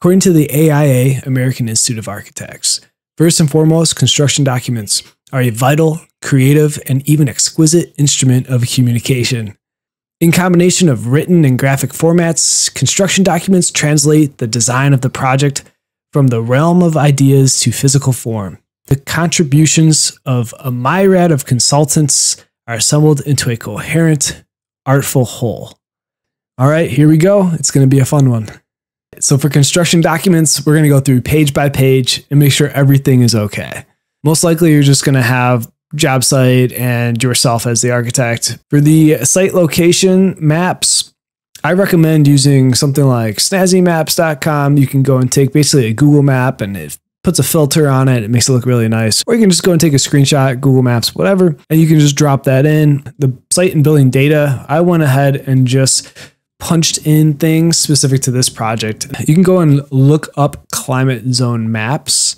According to the AIA, American Institute of Architects, first and foremost, construction documents are a vital, creative, and even exquisite instrument of communication. In combination of written and graphic formats, construction documents translate the design of the project from the realm of ideas to physical form. The contributions of a myriad of consultants are assembled into a coherent, artful whole. All right, here we go. It's going to be a fun one. So, for construction documents, we're going to go through page by page and make sure everything is okay. Most likely, you're just going to have job site and yourself as the architect. For the site location maps, I recommend using something like snazzymaps.com. You can go and take basically a Google map and it puts a filter on it. It makes it look really nice. Or you can just go and take a screenshot, Google Maps, whatever, and you can just drop that in. The site and building data, I went ahead and just punched in things specific to this project. You can go and look up climate zone maps.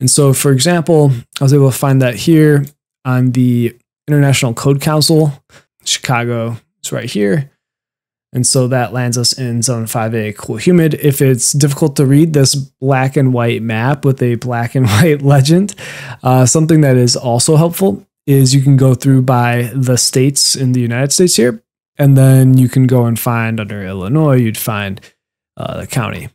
And so, for example, I was able to find that here on the International Code Council, Chicago is right here. And so that lands us in zone 5A, cool humid. If it's difficult to read this black and white map with a black and white legend, uh, something that is also helpful is you can go through by the states in the United States here, and then you can go and find under Illinois, you'd find uh, the county.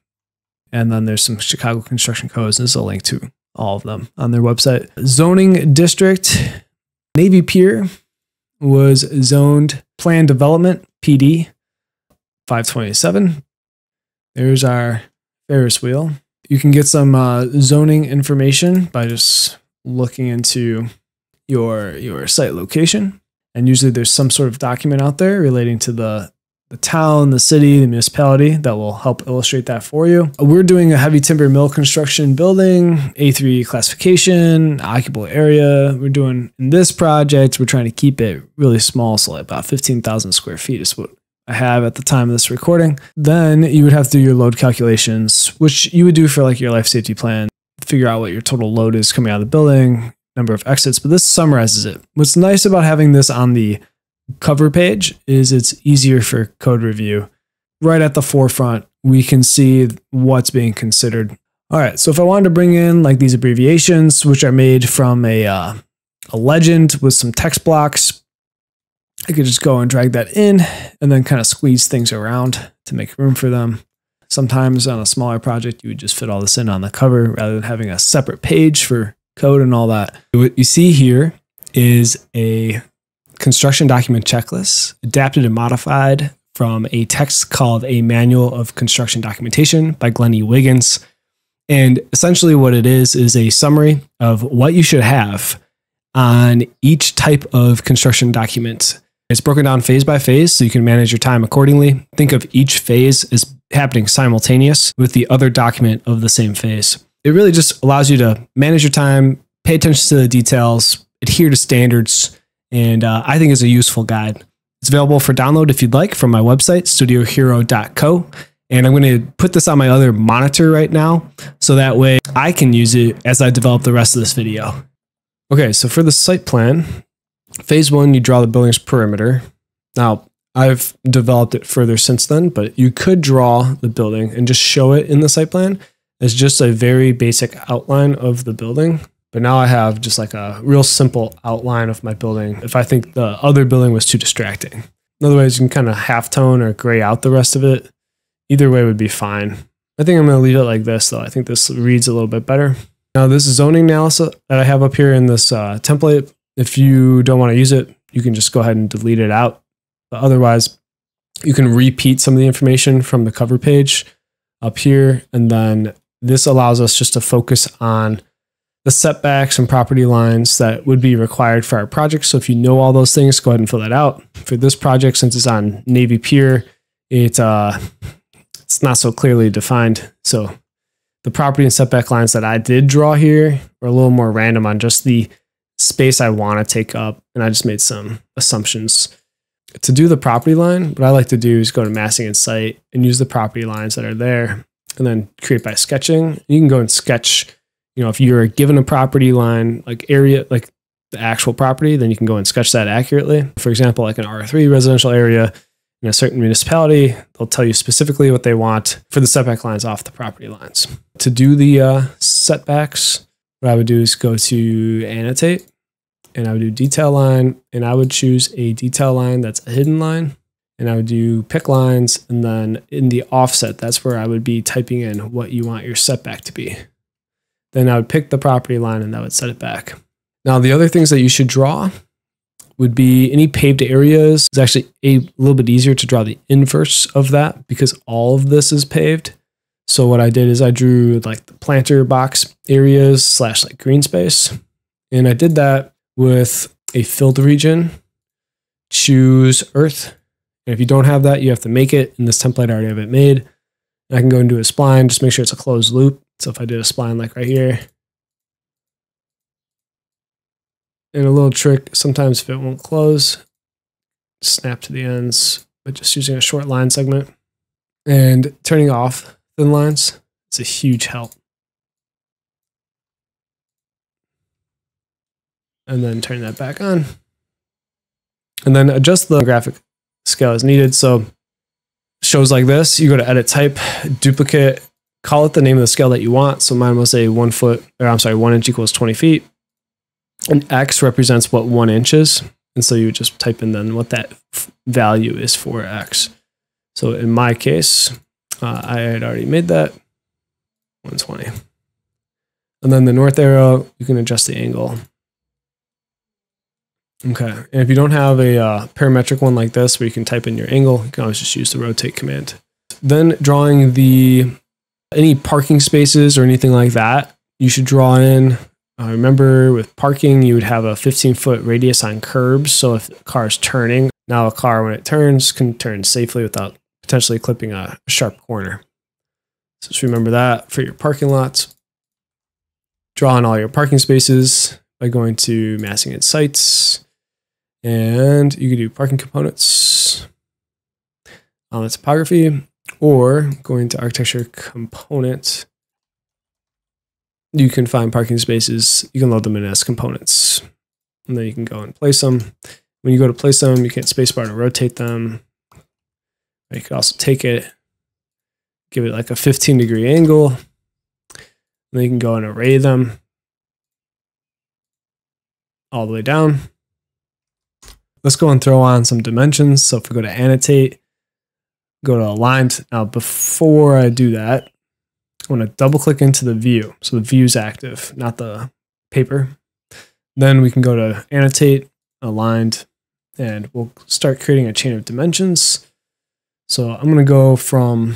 And then there's some Chicago construction codes. There's a link to all of them on their website. Zoning district, Navy Pier was zoned plan development, PD 527. There's our Ferris wheel. You can get some uh, zoning information by just looking into your your site location. And usually there's some sort of document out there relating to the the town, the city, the municipality that will help illustrate that for you. We're doing a heavy timber mill construction building, A3 classification, occupable area. We're doing in this project, we're trying to keep it really small, so like about 15,000 square feet is what I have at the time of this recording. Then you would have to do your load calculations, which you would do for like your life safety plan, figure out what your total load is coming out of the building, number of exits, but this summarizes it. What's nice about having this on the cover page is it's easier for code review. Right at the forefront, we can see what's being considered. All right, so if I wanted to bring in like these abbreviations, which are made from a, uh, a legend with some text blocks, I could just go and drag that in and then kind of squeeze things around to make room for them. Sometimes on a smaller project, you would just fit all this in on the cover rather than having a separate page for code and all that. What you see here is a construction document checklist, adapted and modified from a text called A Manual of Construction Documentation by Glenn E. Wiggins. And essentially, what it is is a summary of what you should have on each type of construction document it's broken down phase by phase so you can manage your time accordingly. Think of each phase as happening simultaneous with the other document of the same phase. It really just allows you to manage your time, pay attention to the details, adhere to standards, and uh, I think is a useful guide. It's available for download if you'd like from my website, studiohero.co. And I'm going to put this on my other monitor right now so that way I can use it as I develop the rest of this video. Okay, so for the site plan, Phase one, you draw the building's perimeter. Now, I've developed it further since then, but you could draw the building and just show it in the site plan as just a very basic outline of the building. But now I have just like a real simple outline of my building if I think the other building was too distracting. Otherwise, you can kind of half tone or gray out the rest of it. Either way would be fine. I think I'm going to leave it like this though. I think this reads a little bit better. Now, this zoning analysis that I have up here in this uh, template if you don't want to use it, you can just go ahead and delete it out. But otherwise, you can repeat some of the information from the cover page up here. And then this allows us just to focus on the setbacks and property lines that would be required for our project. So if you know all those things, go ahead and fill that out. For this project, since it's on Navy Pier, it, uh, it's not so clearly defined. So the property and setback lines that I did draw here are a little more random on just the space I want to take up. And I just made some assumptions. To do the property line, what I like to do is go to massing and site and use the property lines that are there and then create by sketching. You can go and sketch, you know, if you're given a property line, like area, like the actual property, then you can go and sketch that accurately. For example, like an R3 residential area, in a certain municipality, they'll tell you specifically what they want for the setback lines off the property lines. To do the uh, setbacks, what I would do is go to annotate and I would do detail line and I would choose a detail line that's a hidden line and I would do pick lines and then in the offset, that's where I would be typing in what you want your setback to be. Then I would pick the property line and that would set it back. Now, the other things that you should draw would be any paved areas. It's actually a little bit easier to draw the inverse of that because all of this is paved. So what I did is I drew like the planter box areas slash like green space. And I did that with a filled region, choose earth. And if you don't have that, you have to make it. In this template, I already have it made. And I can go and do a spline, just make sure it's a closed loop. So if I did a spline like right here, And a little trick, sometimes if it won't close, snap to the ends, but just using a short line segment and turning off thin lines, it's a huge help. And then turn that back on. And then adjust the graphic scale is needed. So shows like this, you go to edit type, duplicate, call it the name of the scale that you want. So mine was a one foot, or I'm sorry, one inch equals 20 feet. And X represents what one inch is. And so you just type in then what that value is for X. So in my case, uh, I had already made that 120. And then the north arrow, you can adjust the angle. Okay. And if you don't have a uh, parametric one like this where you can type in your angle, you can always just use the rotate command. Then drawing the any parking spaces or anything like that, you should draw in I remember with parking, you would have a 15 foot radius on curbs. So if the car is turning, now a car, when it turns, can turn safely without potentially clipping a sharp corner. So just remember that for your parking lots. Draw in all your parking spaces by going to massing and sites. And you can do parking components on the topography or going to architecture component you can find parking spaces. You can load them in as components. And then you can go and place them. When you go to place them, you can spacebar to rotate them. You could also take it, give it like a 15 degree angle. And then you can go and array them all the way down. Let's go and throw on some dimensions. So if we go to annotate, go to aligned. Now, before I do that, I want to double click into the view. So the view is active, not the paper. Then we can go to annotate, aligned, and we'll start creating a chain of dimensions. So I'm going to go from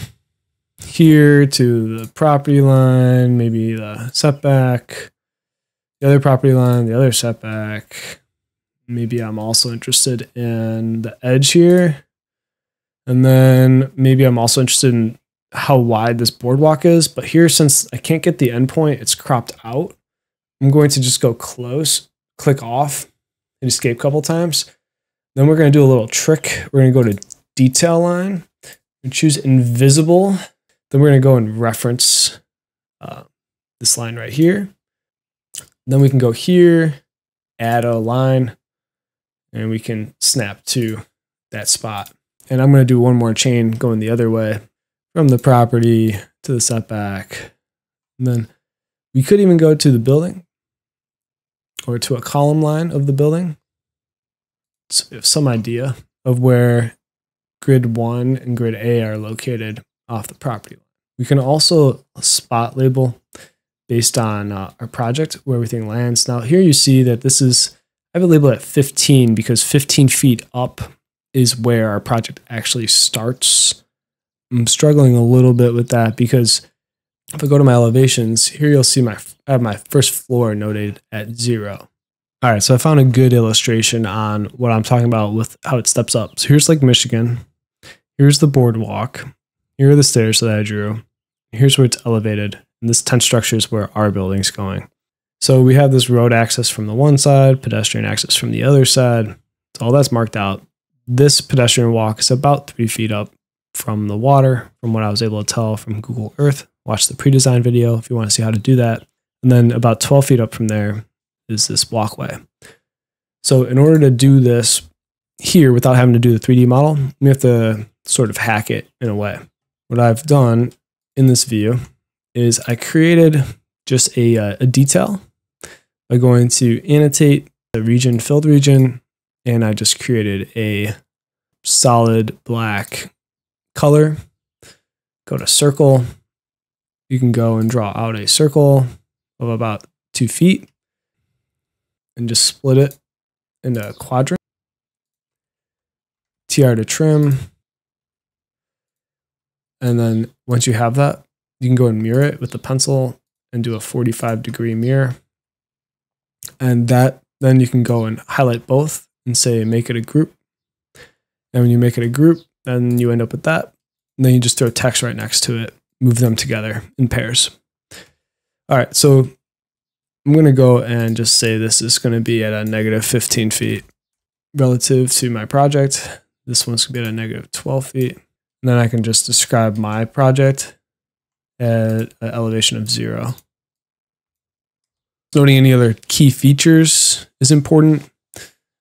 here to the property line, maybe the setback, the other property line, the other setback. Maybe I'm also interested in the edge here. And then maybe I'm also interested in how wide this boardwalk is, but here, since I can't get the endpoint, it's cropped out. I'm going to just go close, click off, and escape a couple times. Then we're going to do a little trick. We're going to go to detail line and choose invisible. Then we're going to go and reference uh, this line right here. Then we can go here, add a line, and we can snap to that spot. And I'm going to do one more chain going the other way from the property to the setback. And then we could even go to the building or to a column line of the building. So we have some idea of where grid one and grid A are located off the property. We can also spot label based on uh, our project where everything lands. Now here you see that this is, I have it labeled at 15 because 15 feet up is where our project actually starts I'm struggling a little bit with that because if I go to my elevations, here you'll see my I have my first floor noted at zero. All right, so I found a good illustration on what I'm talking about with how it steps up. So here's Lake Michigan. Here's the boardwalk. Here are the stairs that I drew. Here's where it's elevated. And this tent structure is where our building's going. So we have this road access from the one side, pedestrian access from the other side. So all that's marked out. This pedestrian walk is about three feet up from the water, from what I was able to tell from Google Earth. Watch the pre-design video if you want to see how to do that. And then about 12 feet up from there is this walkway. So in order to do this, here without having to do the 3D model. We have to sort of hack it in a way. What I've done in this view is I created just a, uh, a detail by going to annotate the region, filled region, and I just created a solid black color. Go to circle. You can go and draw out a circle of about two feet and just split it into a quadrant. TR to trim. And then once you have that, you can go and mirror it with the pencil and do a 45 degree mirror. And that then you can go and highlight both and say make it a group. And when you make it a group, then you end up with that. And then you just throw text right next to it, move them together in pairs. All right, so I'm going to go and just say this is going to be at a negative 15 feet relative to my project. This one's going to be at a negative 12 feet. And then I can just describe my project at an elevation of zero. Noting any other key features is important.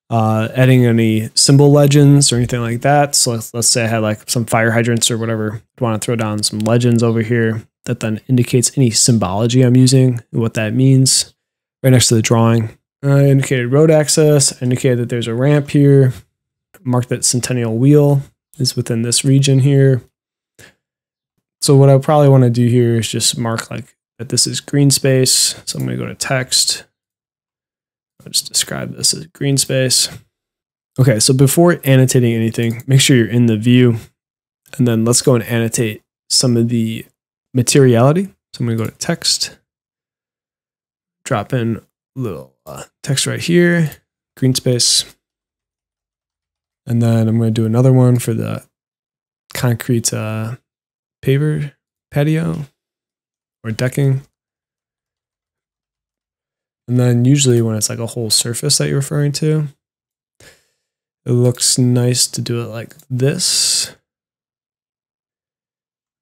Uh, adding any symbol legends or anything like that. So let's, let's say I had like some fire hydrants or whatever. I want to throw down some legends over here that then indicates any symbology I'm using and what that means. Right next to the drawing. I indicated road access, I indicated that there's a ramp here, mark that Centennial Wheel is within this region here. So what I probably want to do here is just mark like that this is green space. So I'm going to go to text. I'll just describe this as green space. Okay, so before annotating anything, make sure you're in the view. And then let's go and annotate some of the materiality. So I'm going to go to text, drop in a little uh, text right here, green space. And then I'm going to do another one for the concrete uh, paver patio or decking. And then usually when it's like a whole surface that you're referring to, it looks nice to do it like this.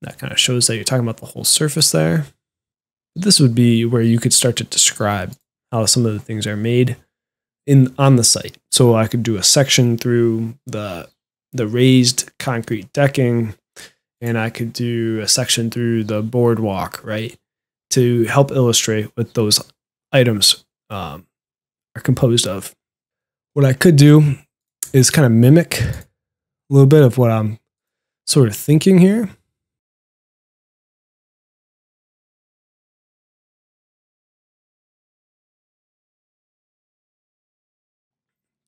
That kind of shows that you're talking about the whole surface there. This would be where you could start to describe how some of the things are made in on the site. So I could do a section through the the raised concrete decking and I could do a section through the boardwalk, right? To help illustrate what those items um, are composed of. What I could do is kind of mimic a little bit of what I'm sort of thinking here.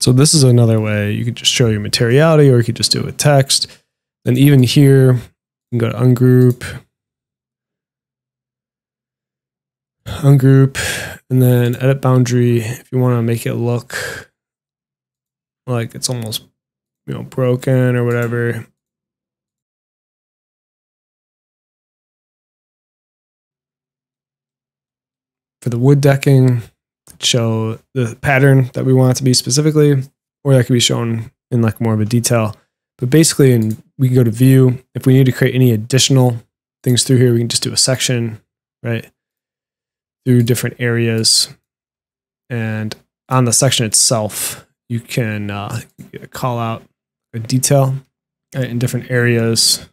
So this is another way you could just show your materiality or you could just do it with text. And even here, you can go to ungroup, ungroup, and then edit boundary if you want to make it look like it's almost you know broken or whatever. For the wood decking, show the pattern that we want it to be specifically, or that could be shown in like more of a detail. But basically, and we can go to view. If we need to create any additional things through here, we can just do a section, right? Through different areas. And on the section itself, you can uh, call out a detail right, in different areas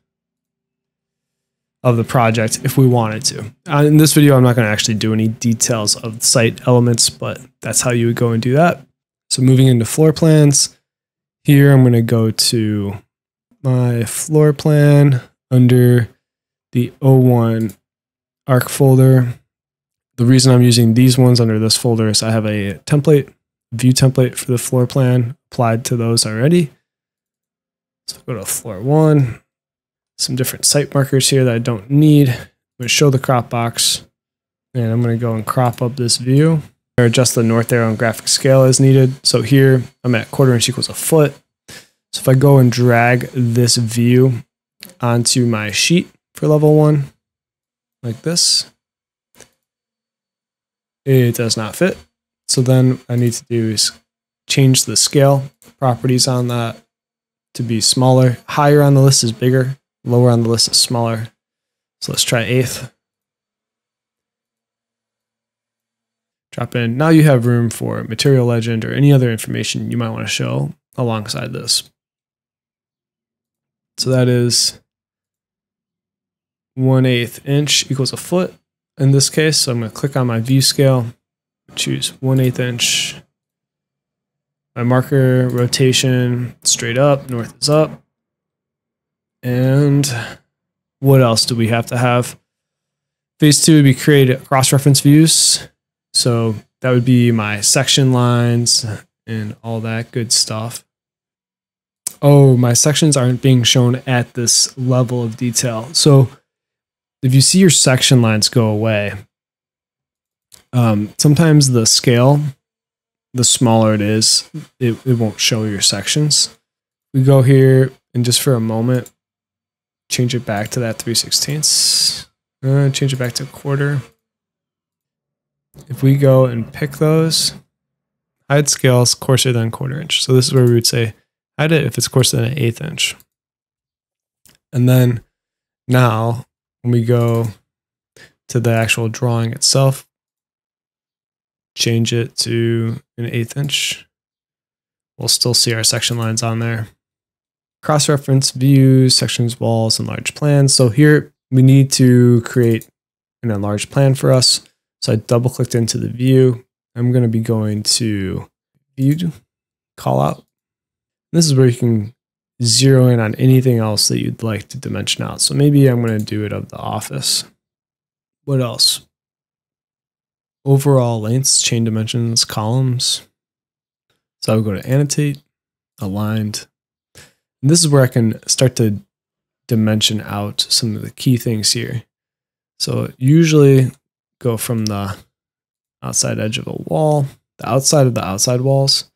of the project if we wanted to. Uh, in this video, I'm not going to actually do any details of site elements, but that's how you would go and do that. So moving into floor plans, here I'm going to go to my floor plan under the O1 ARC folder. The reason I'm using these ones under this folder is I have a template, view template for the floor plan applied to those already. So I'll go to floor one, some different site markers here that I don't need. I'm going to show the crop box and I'm going to go and crop up this view or adjust the north arrow and graphic scale as needed. So here I'm at quarter inch equals a foot. So if I go and drag this view onto my sheet for level one, like this, it does not fit. So then I need to do is change the scale properties on that to be smaller. Higher on the list is bigger. Lower on the list is smaller. So let's try eighth. Drop in. Now you have room for material legend or any other information you might want to show alongside this. So that is one eighth inch equals a foot in this case. So I'm going to click on my view scale, choose one eighth inch. My marker rotation straight up, north is up. And what else do we have to have? Phase two would be create cross-reference views. So that would be my section lines and all that good stuff. Oh, my sections aren't being shown at this level of detail. So if you see your section lines go away, um, sometimes the scale, the smaller it is, it, it won't show your sections. We go here and just for a moment, change it back to that 3 16ths. Uh, change it back to a quarter. If we go and pick those, hide scales coarser than quarter inch. So this is where we would say hide it if it's coarser than an eighth inch. And then now when we go to the actual drawing itself, change it to an eighth inch. We'll still see our section lines on there. Cross-reference views, sections, walls, and large plans. So here we need to create an enlarged plan for us. So I double clicked into the view. I'm going to be going to view call out. This is where you can zero in on anything else that you'd like to dimension out. So maybe I'm going to do it of the office. What else? Overall lengths, chain dimensions, columns. So I would go to annotate, aligned. And this is where I can start to dimension out some of the key things here. So usually go from the outside edge of a wall, the outside of the outside walls,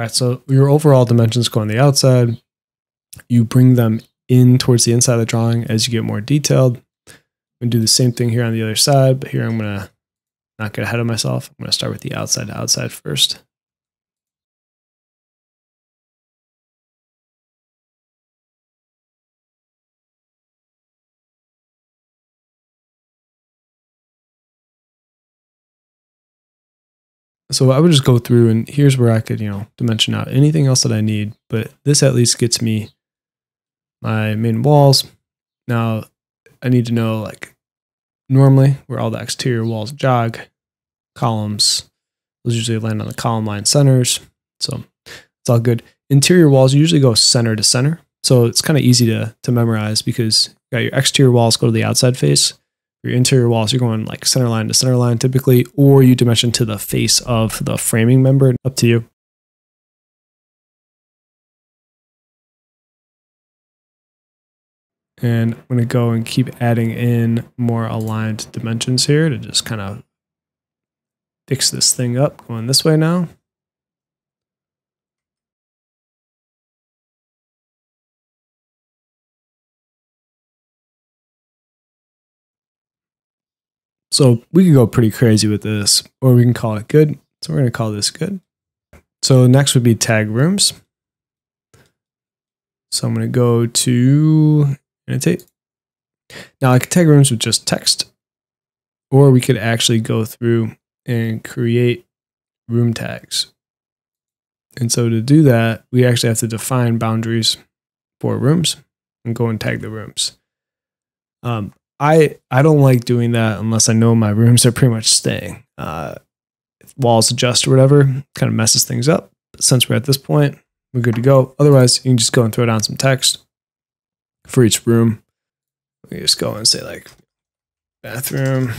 All right, so your overall dimensions go on the outside. You bring them in towards the inside of the drawing as you get more detailed. I'm to do the same thing here on the other side, but here I'm to not get ahead of myself. I'm to start with the outside to outside first. So I would just go through and here's where I could, you know, dimension out anything else that I need. But this at least gets me my main walls. Now I need to know like normally where all the exterior walls jog, columns, those usually land on the column line centers. So it's all good. Interior walls usually go center to center. So it's kind of easy to, to memorize because you got your exterior walls go to the outside face your interior walls, you're going like center line to center line typically, or you dimension to the face of the framing member. Up to you. And I'm going to go and keep adding in more aligned dimensions here to just kind of fix this thing up going this way now. So we can go pretty crazy with this, or we can call it good. So we're going to call this good. So next would be tag rooms. So I'm going to go to annotate. Now I could tag rooms with just text, or we could actually go through and create room tags. And so to do that, we actually have to define boundaries for rooms and go and tag the rooms. Um, I I don't like doing that unless I know my rooms are pretty much staying. Uh, walls adjust or whatever kind of messes things up. But since we're at this point, we're good to go. Otherwise, you can just go and throw down some text for each room. We just go and say like bathroom.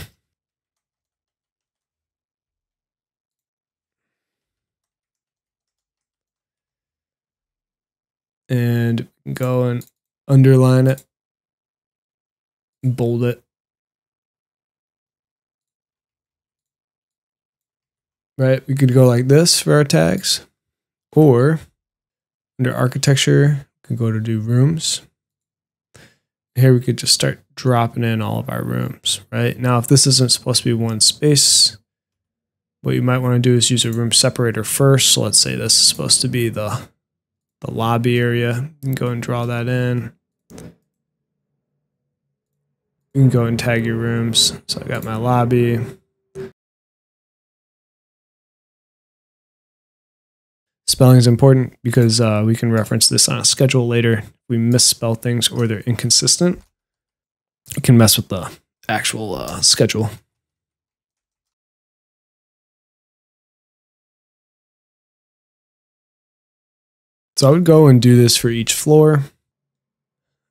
And go and underline it bold it. Right, we could go like this for our tags, or under architecture, we can go to do rooms. Here we could just start dropping in all of our rooms, right? Now, if this isn't supposed to be one space, what you might want to do is use a room separator first. So let's say this is supposed to be the, the lobby area. You can go and draw that in. You can go and tag your rooms. So I got my lobby. Spelling is important because uh, we can reference this on a schedule later. We misspell things or they're inconsistent, it can mess with the actual uh, schedule. So I would go and do this for each floor.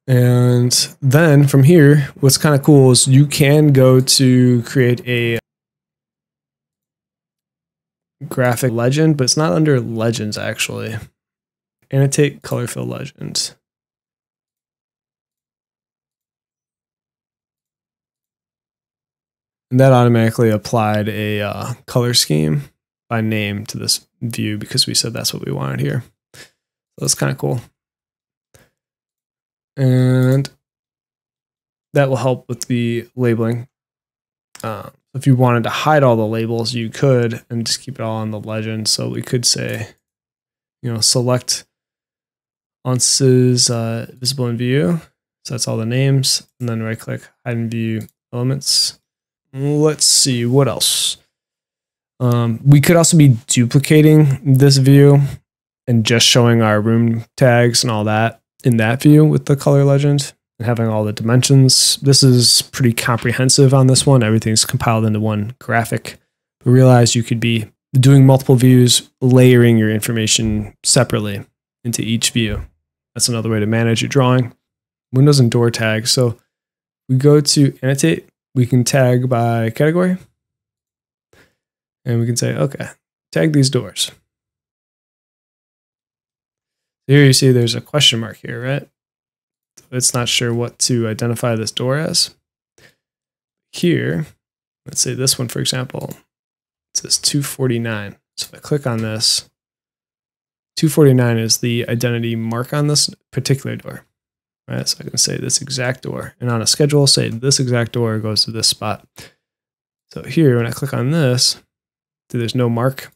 And then from here, what's kind of cool is you can go to create a graphic legend, but it's not under legends actually. Annotate color fill legends. And that automatically applied a uh, color scheme by name to this view because we said that's what we wanted here. So that's kind of cool. And that will help with the labeling. Uh, if you wanted to hide all the labels, you could and just keep it all on the legend. So we could say, you know, select onces uh, visible in view. So that's all the names. And then right click, hide and view elements. Let's see what else. Um, we could also be duplicating this view and just showing our room tags and all that in that view with the color legend and having all the dimensions. This is pretty comprehensive on this one. Everything's compiled into one graphic. But realize you could be doing multiple views, layering your information separately into each view. That's another way to manage your drawing. Windows and door tags. So we go to annotate we can tag by category. And we can say, okay, tag these doors. Here you see there's a question mark here, right? It's not sure what to identify this door as. Here, let's say this one, for example, it says 249. So if I click on this, 249 is the identity mark on this particular door. Right, so I can say this exact door. And on a schedule, say this exact door goes to this spot. So here, when I click on this, there's no mark.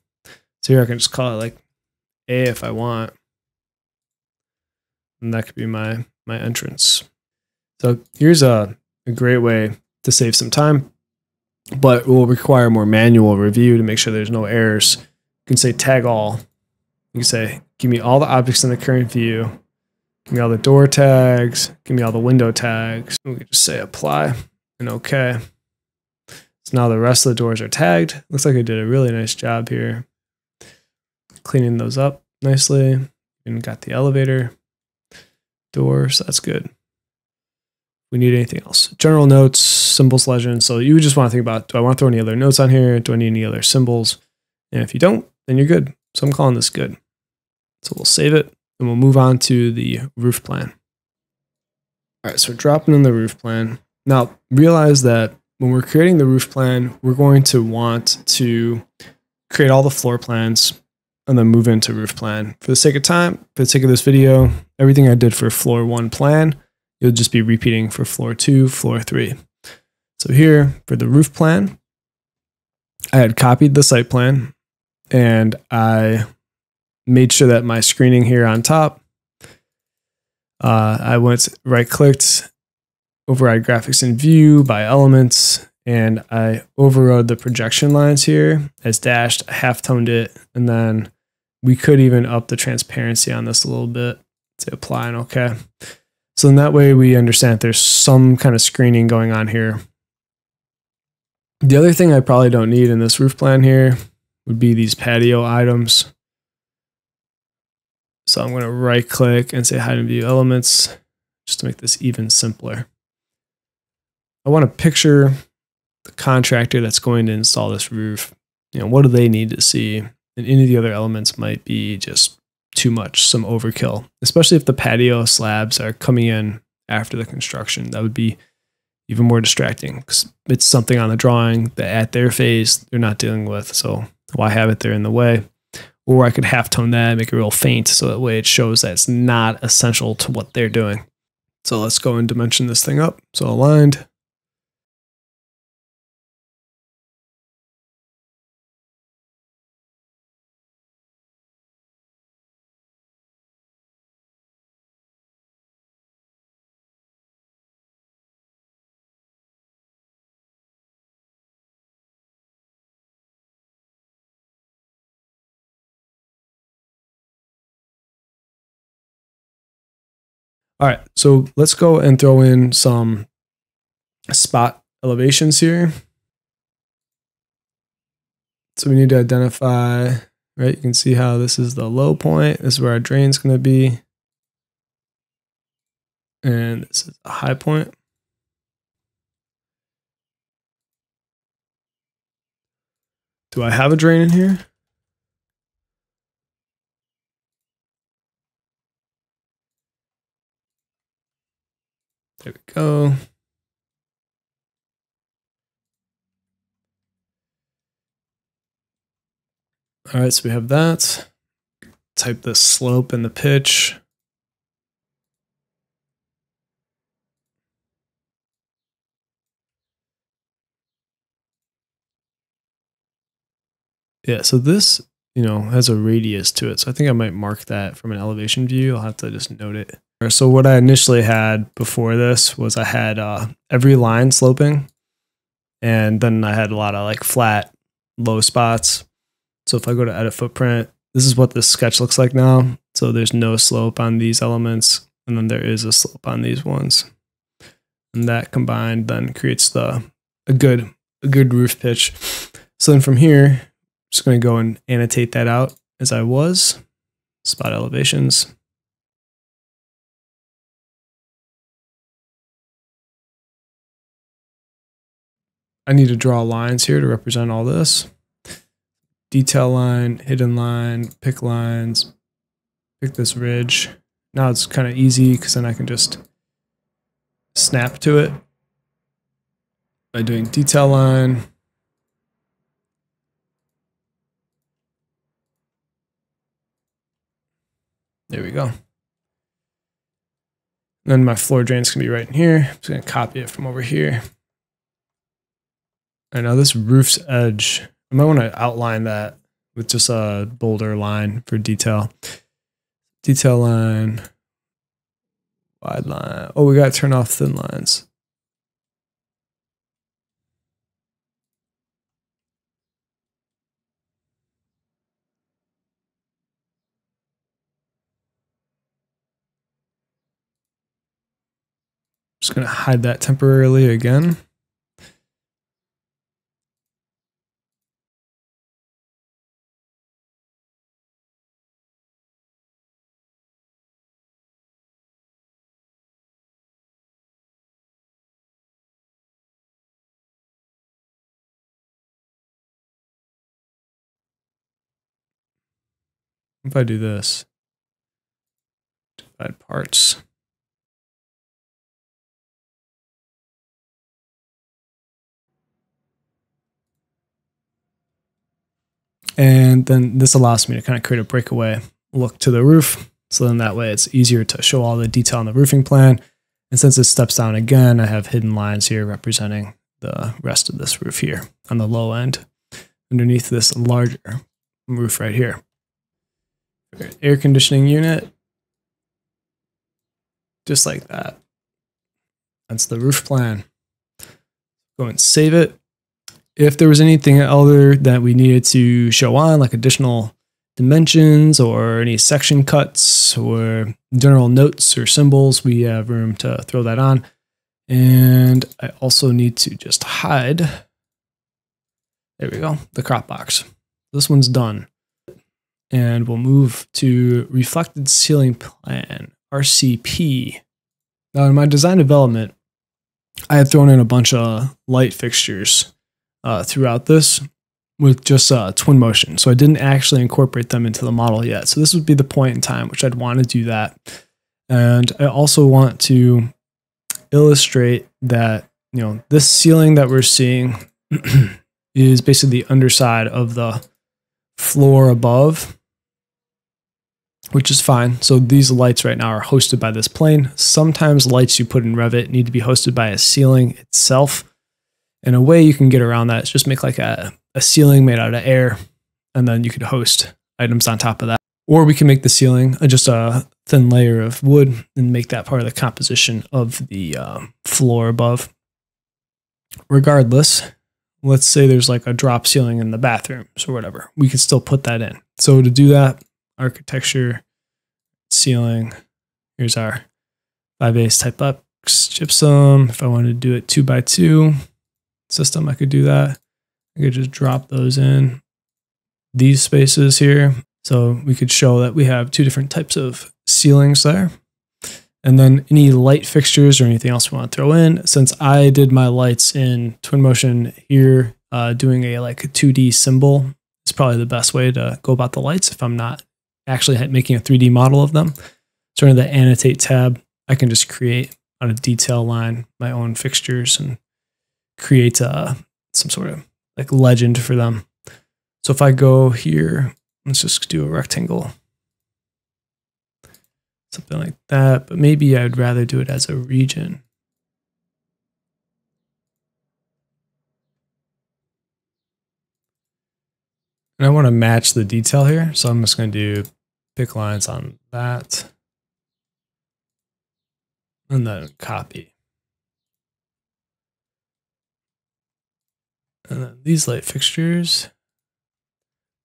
So here I can just call it like A if I want. And that could be my, my entrance. So here's a, a great way to save some time, but it will require more manual review to make sure there's no errors. You can say tag all. You can say, give me all the objects in the current view Give me all the door tags. Give me all the window tags. We can just say apply and okay. So now the rest of the doors are tagged. Looks like I did a really nice job here. Cleaning those up nicely. And got the elevator so that's good. We need anything else. General notes, symbols, legends. So you just want to think about, do I want to throw any other notes on here? Do I need any other symbols? And if you don't, then you're good. So I'm calling this good. So we'll save it and we'll move on to the roof plan. All right, so we're dropping in the roof plan. Now, realize that when we're creating the roof plan, we're going to want to create all the floor plans and then move into roof plan. For the sake of time, for the sake of this video, everything I did for floor one plan, you'll just be repeating for floor two, floor three. So here for the roof plan, I had copied the site plan and I made sure that my screening here on top, uh, I went right clicked, override graphics in view by elements, and I overrode the projection lines here as dashed, half toned it, and then we could even up the transparency on this a little bit to apply and okay. So in that way we understand there's some kind of screening going on here. The other thing I probably don't need in this roof plan here would be these patio items. So I'm going to right click and say hide and view elements just to make this even simpler. I want to picture the contractor that's going to install this roof. You know, what do they need to see? And any of the other elements might be just too much, some overkill, especially if the patio slabs are coming in after the construction. That would be even more distracting because it's something on the drawing that at their phase they're not dealing with. So why have it there in the way? or I could half tone that, make it real faint, so that way it shows that it's not essential to what they're doing. So let's go and dimension this thing up. So aligned, All right, so let's go and throw in some spot elevations here. So we need to identify, right? You can see how this is the low point. This is where our drain's going to be. And this is a high point. Do I have a drain in here? There we go. All right, so we have that. Type the slope and the pitch. Yeah, so this, you know, has a radius to it. So I think I might mark that from an elevation view. I'll have to just note it. So what I initially had before this was I had uh, every line sloping, and then I had a lot of like flat, low spots. So if I go to edit footprint, this is what this sketch looks like now. So there's no slope on these elements, and then there is a slope on these ones. And that combined then creates the a good a good roof pitch. So then from here, I'm just going to go and annotate that out as I was. Spot elevations. I need to draw lines here to represent all this detail line, hidden line, pick lines, pick this ridge. Now it's kind of easy because then I can just snap to it by doing detail line. There we go. Then my floor drain's gonna be right in here. I'm just gonna copy it from over here. And now this roof's edge I might want to outline that with just a bolder line for detail. Detail line, wide line. Oh, we got to turn off thin lines. Just going to hide that temporarily again. If I do this, divide parts. And then this allows me to kind of create a breakaway look to the roof. So then that way it's easier to show all the detail on the roofing plan. And since it steps down again, I have hidden lines here representing the rest of this roof here on the low end underneath this larger roof right here air conditioning unit. Just like that. That's the roof plan. Go and save it. If there was anything other that we needed to show on, like additional dimensions or any section cuts or general notes or symbols, we have room to throw that on. And I also need to just hide. There we go, the crop box. This one's done and we'll move to reflected ceiling plan, RCP. Now, in my design development, I had thrown in a bunch of light fixtures uh, throughout this with just uh, Twinmotion. So I didn't actually incorporate them into the model yet. So this would be the point in time which I'd want to do that. And I also want to illustrate that, you know, this ceiling that we're seeing is basically the underside of the floor above, which is fine. So these lights right now are hosted by this plane. Sometimes lights you put in Revit need to be hosted by a ceiling itself. And a way you can get around that is just make like a, a ceiling made out of air, and then you could host items on top of that. Or we can make the ceiling just a thin layer of wood and make that part of the composition of the uh, floor above. Regardless, let's say there's like a drop ceiling in the bathrooms or whatever, we can still put that in. So to do that, architecture, ceiling, here's our 5/8 type X gypsum. If I wanted to do it two by two system, I could do that. I could just drop those in these spaces here. So we could show that we have two different types of ceilings there. And then any light fixtures or anything else we want to throw in. Since I did my lights in Twinmotion here, uh, doing a like a 2D symbol is probably the best way to go about the lights if I'm not actually making a 3D model of them. So under the annotate tab, I can just create on a detail line my own fixtures and create uh, some sort of like legend for them. So if I go here, let's just do a rectangle something like that. But maybe I'd rather do it as a region. And I want to match the detail here. So I'm just going to do pick lines on that. And then copy. And then these light fixtures,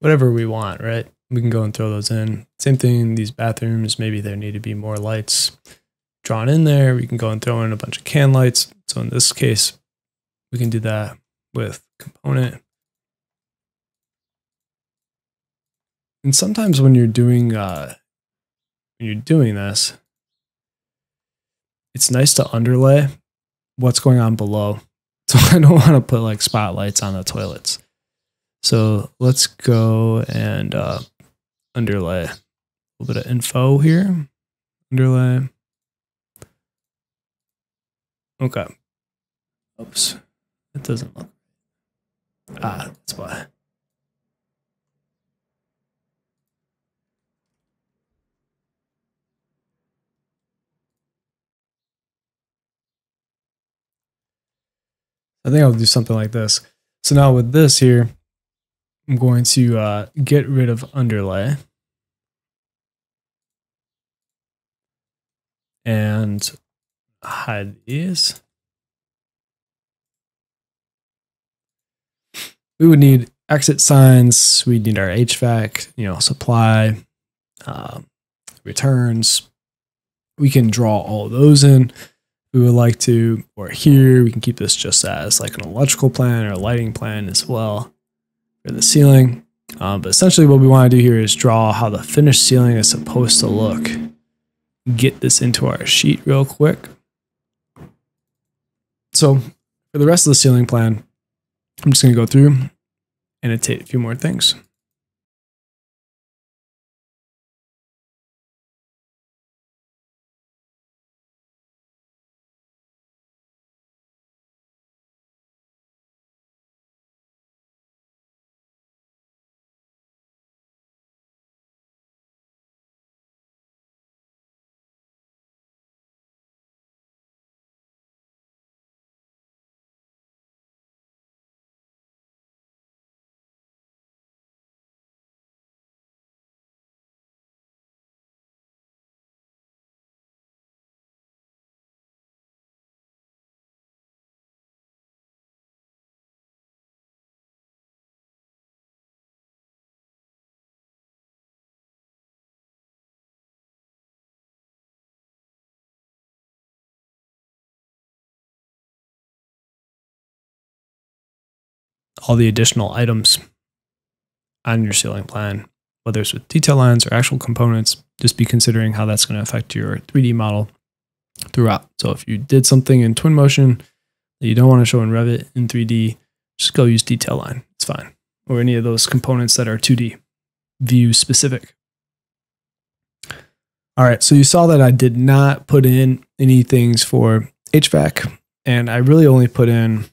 whatever we want, right? We can go and throw those in. Same thing these bathrooms. Maybe there need to be more lights drawn in there. We can go and throw in a bunch of can lights. So in this case, we can do that with component. And sometimes when you're doing uh, when you're doing this, it's nice to underlay what's going on below. So I don't want to put like spotlights on the toilets. So let's go and uh, underlay. A little bit of info here. Underlay. Okay. Oops. It doesn't look. Ah, that's why. I think I'll do something like this. So now with this here, I'm going to uh, get rid of underlay. And hide these. We would need exit signs. We need our HVAC, you know, supply, uh, returns. We can draw all those in. We would like to, or here, we can keep this just as like an electrical plan or a lighting plan as well the ceiling. Um, but essentially what we want to do here is draw how the finished ceiling is supposed to look. Get this into our sheet real quick. So for the rest of the ceiling plan, I'm just going to go through, and annotate a few more things. All the additional items on your ceiling plan, whether it's with detail lines or actual components, just be considering how that's going to affect your 3D model throughout. So if you did something in Twinmotion that you don't want to show in Revit in 3D, just go use detail line. It's fine. Or any of those components that are 2D view specific. All right, so you saw that I did not put in any things for HVAC, and I really only put in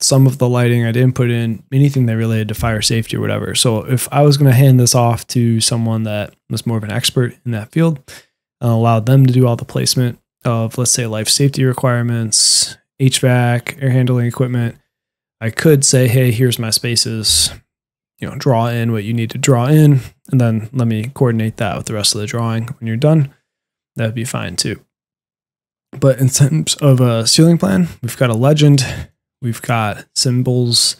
some of the lighting. I didn't put in anything that related to fire safety or whatever. So if I was going to hand this off to someone that was more of an expert in that field, uh, and allowed them to do all the placement of, let's say, life safety requirements, HVAC, air handling equipment, I could say, hey, here's my spaces. You know, draw in what you need to draw in, and then let me coordinate that with the rest of the drawing when you're done. That would be fine too. But in terms of a ceiling plan, we've got a legend We've got symbols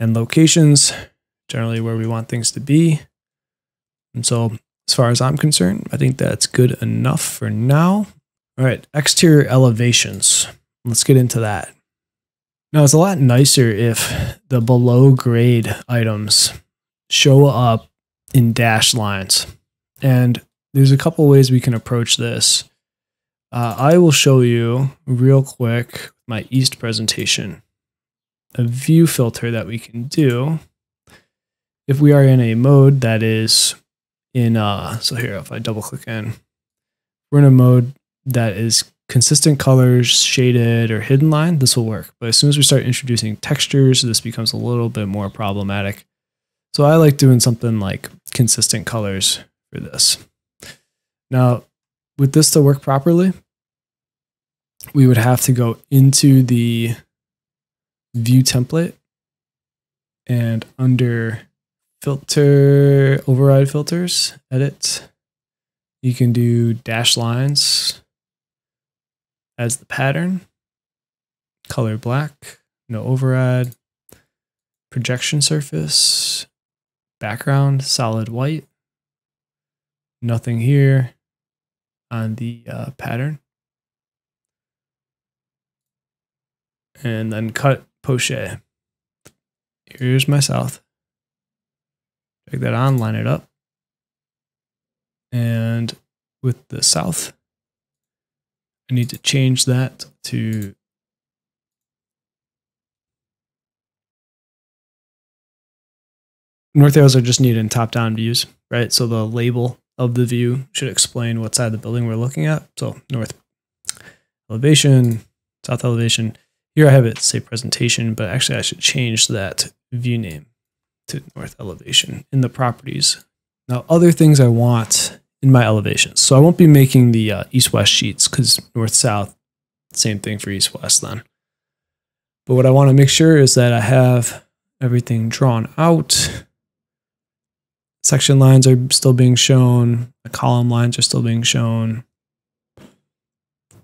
and locations, generally where we want things to be. And so, as far as I'm concerned, I think that's good enough for now. All right, exterior elevations. Let's get into that. Now, it's a lot nicer if the below grade items show up in dashed lines. And there's a couple ways we can approach this. Uh, I will show you real quick my east presentation. A view filter that we can do if we are in a mode that is in uh so here if I double click in we're in a mode that is consistent colors shaded or hidden line this will work. But as soon as we start introducing textures this becomes a little bit more problematic. So I like doing something like consistent colors for this. Now with this to work properly we would have to go into the view template and under filter override filters edit you can do dash lines as the pattern. Color black no override. Projection surface background solid white. Nothing here on the uh, pattern and then cut poche. Here's my south. Take that on, line it up. And with the south, I need to change that to north arrows are just needed in top-down views, right? So the label of the view should explain what side of the building we're looking at. So north elevation, south elevation. Here I have it say presentation, but actually I should change that view name to north elevation in the properties. Now, other things I want in my elevations. So I won't be making the uh, east-west sheets because north-south, same thing for east-west then. But what I want to make sure is that I have everything drawn out. Section lines are still being shown. The column lines are still being shown.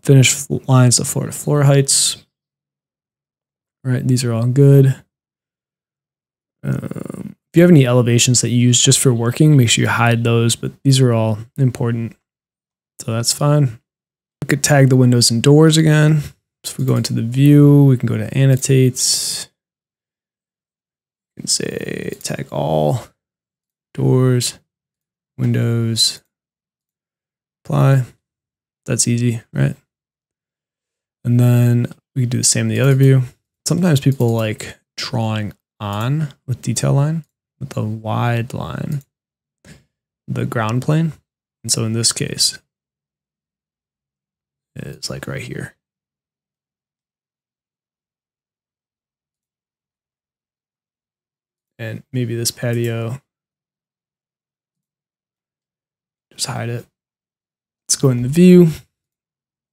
Finished lines of floor to floor heights right? These are all good. Um, if you have any elevations that you use just for working, make sure you hide those, but these are all important. So that's fine. We could tag the windows and doors again. So if we go into the view, we can go to annotates. Can say tag all doors, windows, apply. That's easy, right? And then we can do the same in the other view sometimes people like drawing on with detail line with the wide line the ground plane. And so in this case it's like right here. And maybe this patio just hide it. Let's go in the view.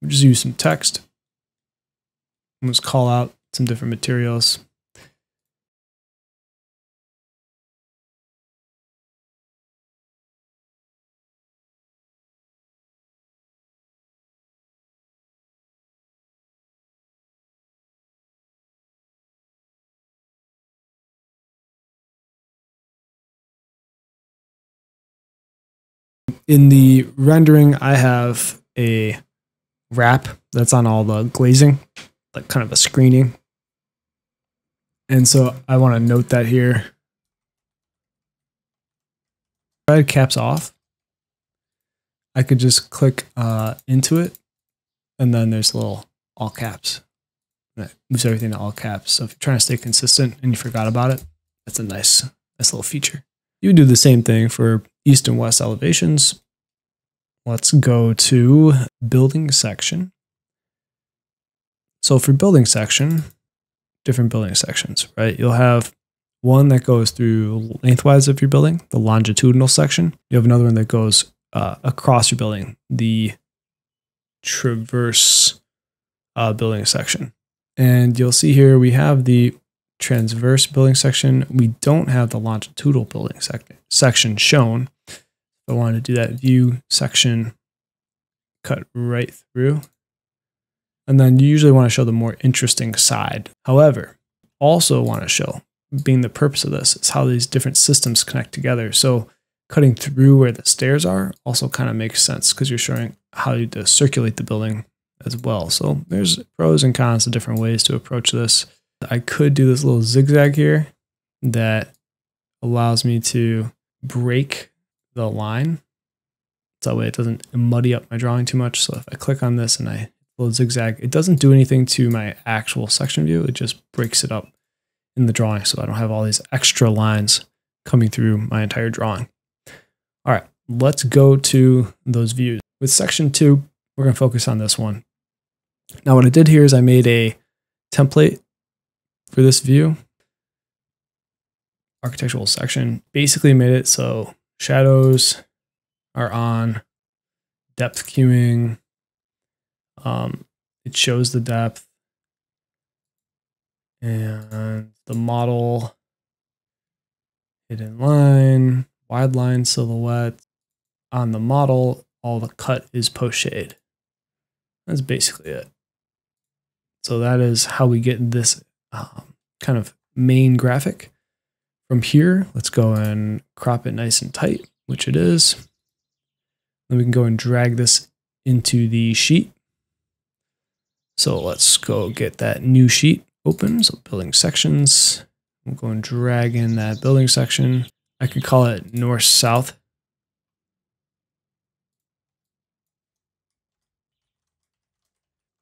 Just use some text. Let's call out some different materials. In the rendering, I have a wrap that's on all the glazing, like kind of a screening and so I want to note that here. If I had caps off, I could just click uh, into it, and then there's a little all caps. That moves everything to all caps. So if you're trying to stay consistent and you forgot about it, that's a nice, nice little feature. You do the same thing for east and west elevations. Let's go to building section. So for building section, different building sections, right? You'll have one that goes through lengthwise of your building, the longitudinal section. You have another one that goes uh, across your building, the traverse uh, building section. And you'll see here we have the transverse building section. We don't have the longitudinal building sec section shown. I wanted to do that view section cut right through. And then you usually want to show the more interesting side. However, also want to show, being the purpose of this, is how these different systems connect together. So cutting through where the stairs are also kind of makes sense because you're showing how you to circulate the building as well. So there's pros and cons of different ways to approach this. I could do this little zigzag here that allows me to break the line. So that way it doesn't muddy up my drawing too much. So if I click on this and I zigzag, it doesn't do anything to my actual section view. It just breaks it up in the drawing so I don't have all these extra lines coming through my entire drawing. All right, let's go to those views. With section two, we're going to focus on this one. Now, what I did here is I made a template for this view. Architectural section basically made it so shadows are on, depth cueing, um, it shows the depth and the model, hidden line, wide line silhouette. On the model, all the cut is poche. That's basically it. So that is how we get this um, kind of main graphic. From here, let's go and crop it nice and tight, which it is. Then we can go and drag this into the sheet. So let's go get that new sheet open. So building sections. I'm going to drag in that building section. I could call it north south.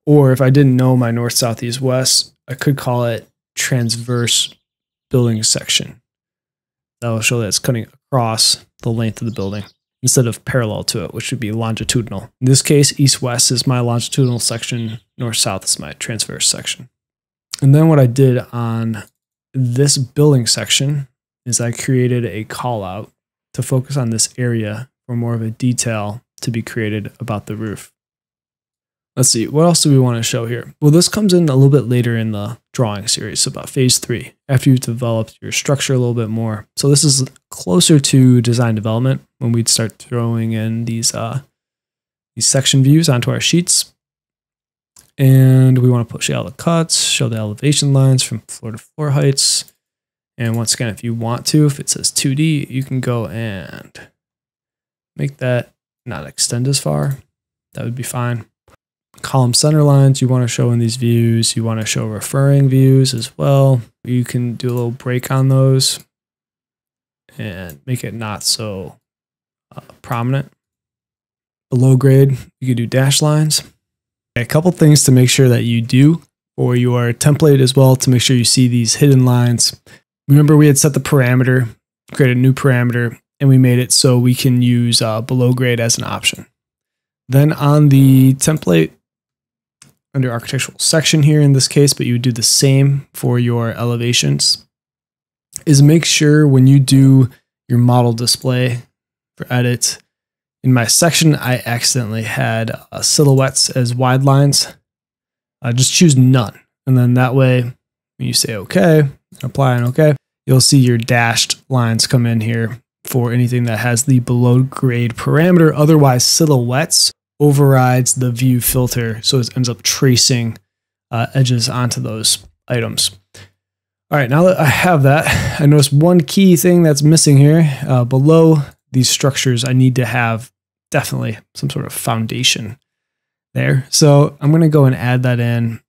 Or if I didn't know my north, south, east, west, I could call it transverse building section. That will show that it's cutting across the length of the building instead of parallel to it, which would be longitudinal. In this case, east-west is my longitudinal section, north-south is my transverse section. And then what I did on this building section is I created a call out to focus on this area for more of a detail to be created about the roof. Let's see, what else do we want to show here? Well, this comes in a little bit later in the drawing series, about phase three, after you've developed your structure a little bit more. So this is closer to design development when we'd start throwing in these, uh, these section views onto our sheets. And we want to push out the cuts, show the elevation lines from floor to floor heights. And once again, if you want to, if it says 2D, you can go and make that not extend as far. That would be fine column center lines you want to show in these views. You want to show referring views as well. You can do a little break on those and make it not so uh, prominent. Below grade, you can do dash lines. A couple things to make sure that you do for your template as well to make sure you see these hidden lines. Remember we had set the parameter, create a new parameter, and we made it so we can use uh, below grade as an option. Then on the template, under architectural section here in this case, but you would do the same for your elevations, is make sure when you do your model display for edit, in my section, I accidentally had uh, silhouettes as wide lines. Uh, just choose none. And then that way, when you say OK, apply and OK, you'll see your dashed lines come in here for anything that has the below grade parameter. Otherwise, silhouettes overrides the view filter. So it ends up tracing uh, edges onto those items. All right, now that I have that, I notice one key thing that's missing here. Uh, below these structures, I need to have definitely some sort of foundation there. So I'm going to go and add that in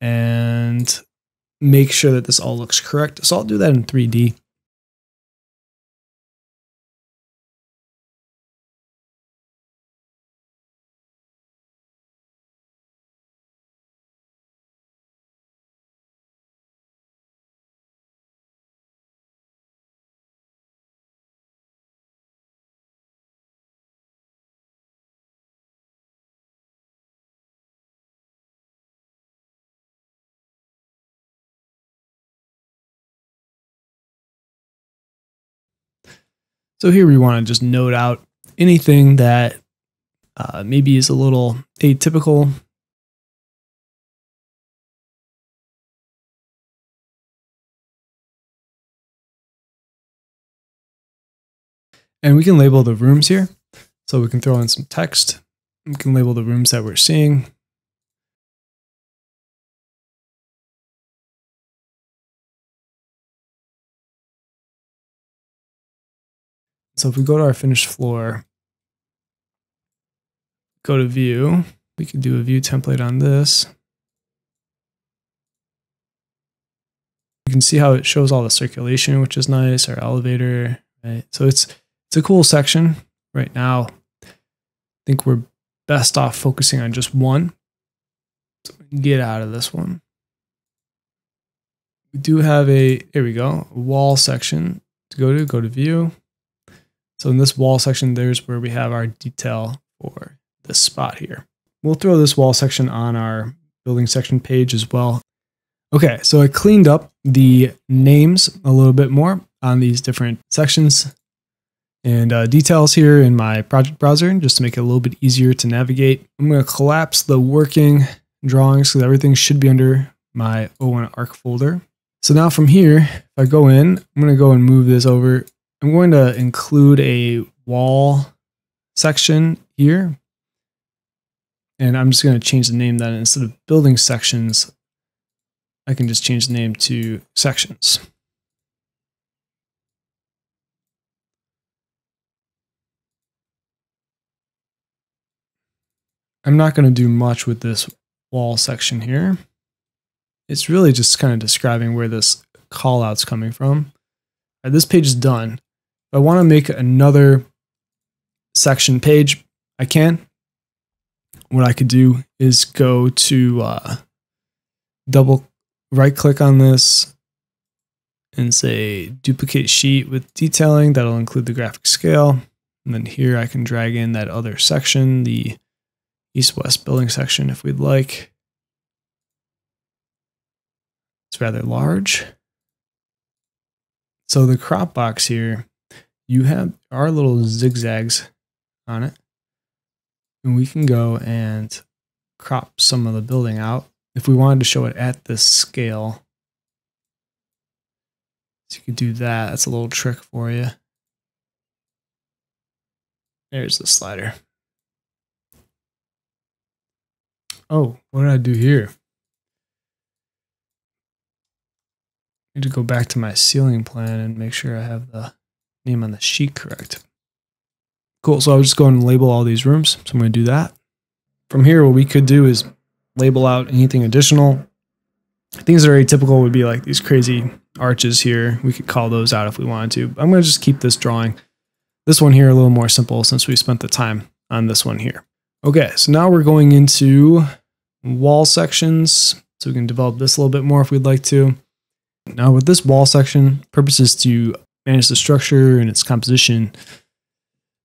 and make sure that this all looks correct. So I'll do that in 3D. So here we want to just note out anything that uh, maybe is a little atypical. And we can label the rooms here. So we can throw in some text. We can label the rooms that we're seeing. So if we go to our finished floor, go to view, we could do a view template on this. You can see how it shows all the circulation, which is nice, our elevator, right? So it's it's a cool section right now. I think we're best off focusing on just one. So get out of this one. We do have a, here we go, wall section to go to, go to view. So in this wall section, there's where we have our detail for this spot here. We'll throw this wall section on our building section page as well. Okay, so I cleaned up the names a little bit more on these different sections and uh, details here in my project browser just to make it a little bit easier to navigate. I'm going to collapse the working drawings because everything should be under my O1 ARC folder. So now from here, if I go in, I'm going to go and move this over. I'm going to include a wall section here. And I'm just going to change the name then instead of building sections, I can just change the name to sections. I'm not going to do much with this wall section here. It's really just kind of describing where this callout's coming from. Right, this page is done. If I want to make another section page, I can. What I could do is go to uh, double right click on this and say duplicate sheet with detailing. That'll include the graphic scale. And then here I can drag in that other section, the east-west building section if we'd like. It's rather large. So the crop box here, you have our little zigzags on it. And we can go and crop some of the building out if we wanted to show it at this scale. So you could do that. That's a little trick for you. There's the slider. Oh, what did I do here? I need to go back to my ceiling plan and make sure I have the name on the sheet correct. Cool, so I'll just go and label all these rooms. So I'm going to do that. From here, what we could do is label out anything additional. Things that are atypical would be like these crazy arches here. We could call those out if we wanted to. I'm going to just keep this drawing. This one here a little more simple since we spent the time on this one here. Okay, so now we're going into wall sections. So we can develop this a little bit more if we'd like to. Now with this wall section, purpose is to manage the structure and its composition.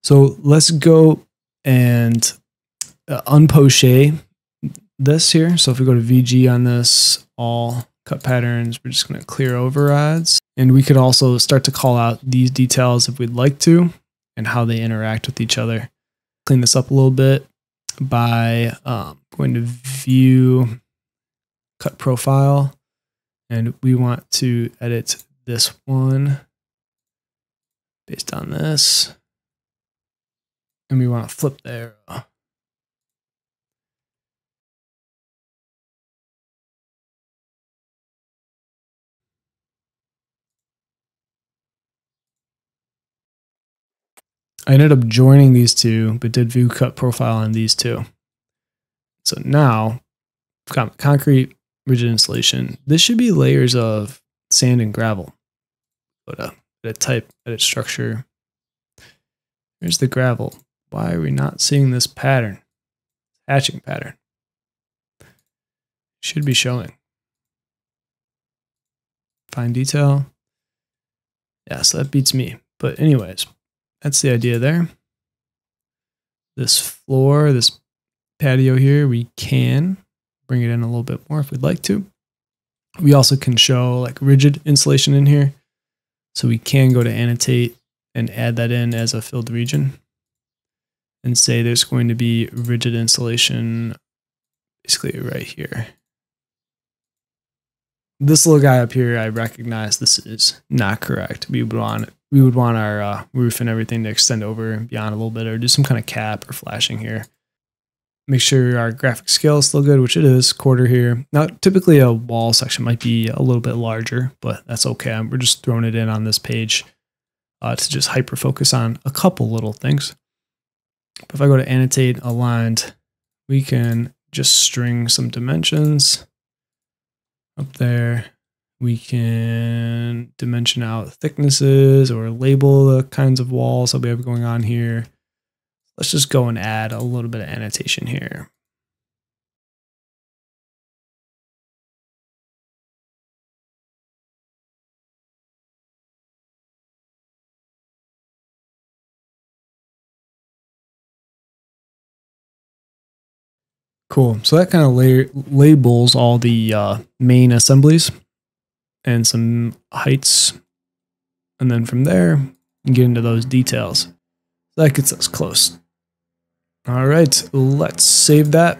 So let's go and uh, unpoche this here. So if we go to VG on this, all cut patterns, we're just going to clear overrides. And we could also start to call out these details if we'd like to and how they interact with each other. Clean this up a little bit by um, going to view cut profile and we want to edit this one based on this and we want to flip there. I ended up joining these two, but did view cut profile on these two. So now, concrete rigid insulation. This should be layers of sand and gravel. Go to edit type, edit structure. Here's the gravel. Why are we not seeing this pattern? Hatching pattern. Should be showing. Fine detail. Yeah, so that beats me. But anyways, that's the idea there. This floor, this patio here, we can bring it in a little bit more if we'd like to. We also can show like rigid insulation in here. So we can go to annotate and add that in as a filled region and say there's going to be rigid insulation basically right here. This little guy up here, I recognize this is not correct. We would want we would want our uh, roof and everything to extend over and beyond a little bit or do some kind of cap or flashing here make sure our graphic scale is still good, which it is, quarter here. Now, typically a wall section might be a little bit larger, but that's okay. We're just throwing it in on this page uh, to just hyper focus on a couple little things. But if I go to annotate aligned we can just string some dimensions up there. We can dimension out thicknesses or label the kinds of walls that we have going on here. Let's just go and add a little bit of annotation here. Cool. So that kind of la- labels all the uh, main assemblies and some heights. And then from there, get into those details. That gets us close. All right, let's save that.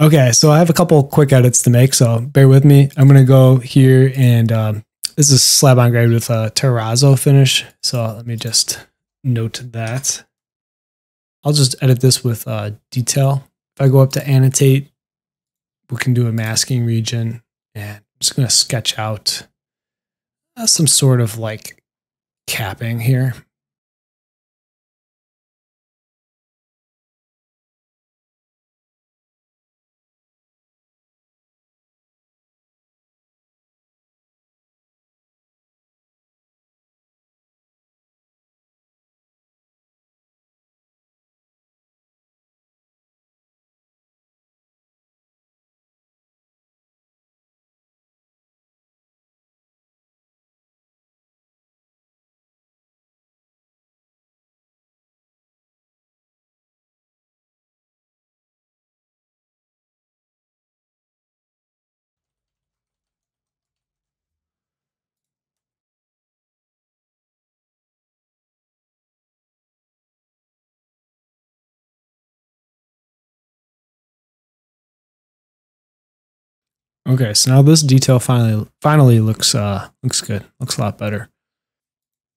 Okay, so I have a couple quick edits to make, so bear with me. I'm to go here and um, this is slab on grade with a terrazzo finish. So let me just note that. I'll just edit this with uh, detail if I go up to annotate, we can do a masking region and I'm just to sketch out uh, some sort of like capping here. Okay, so now this detail finally finally looks uh looks good. Looks a lot better.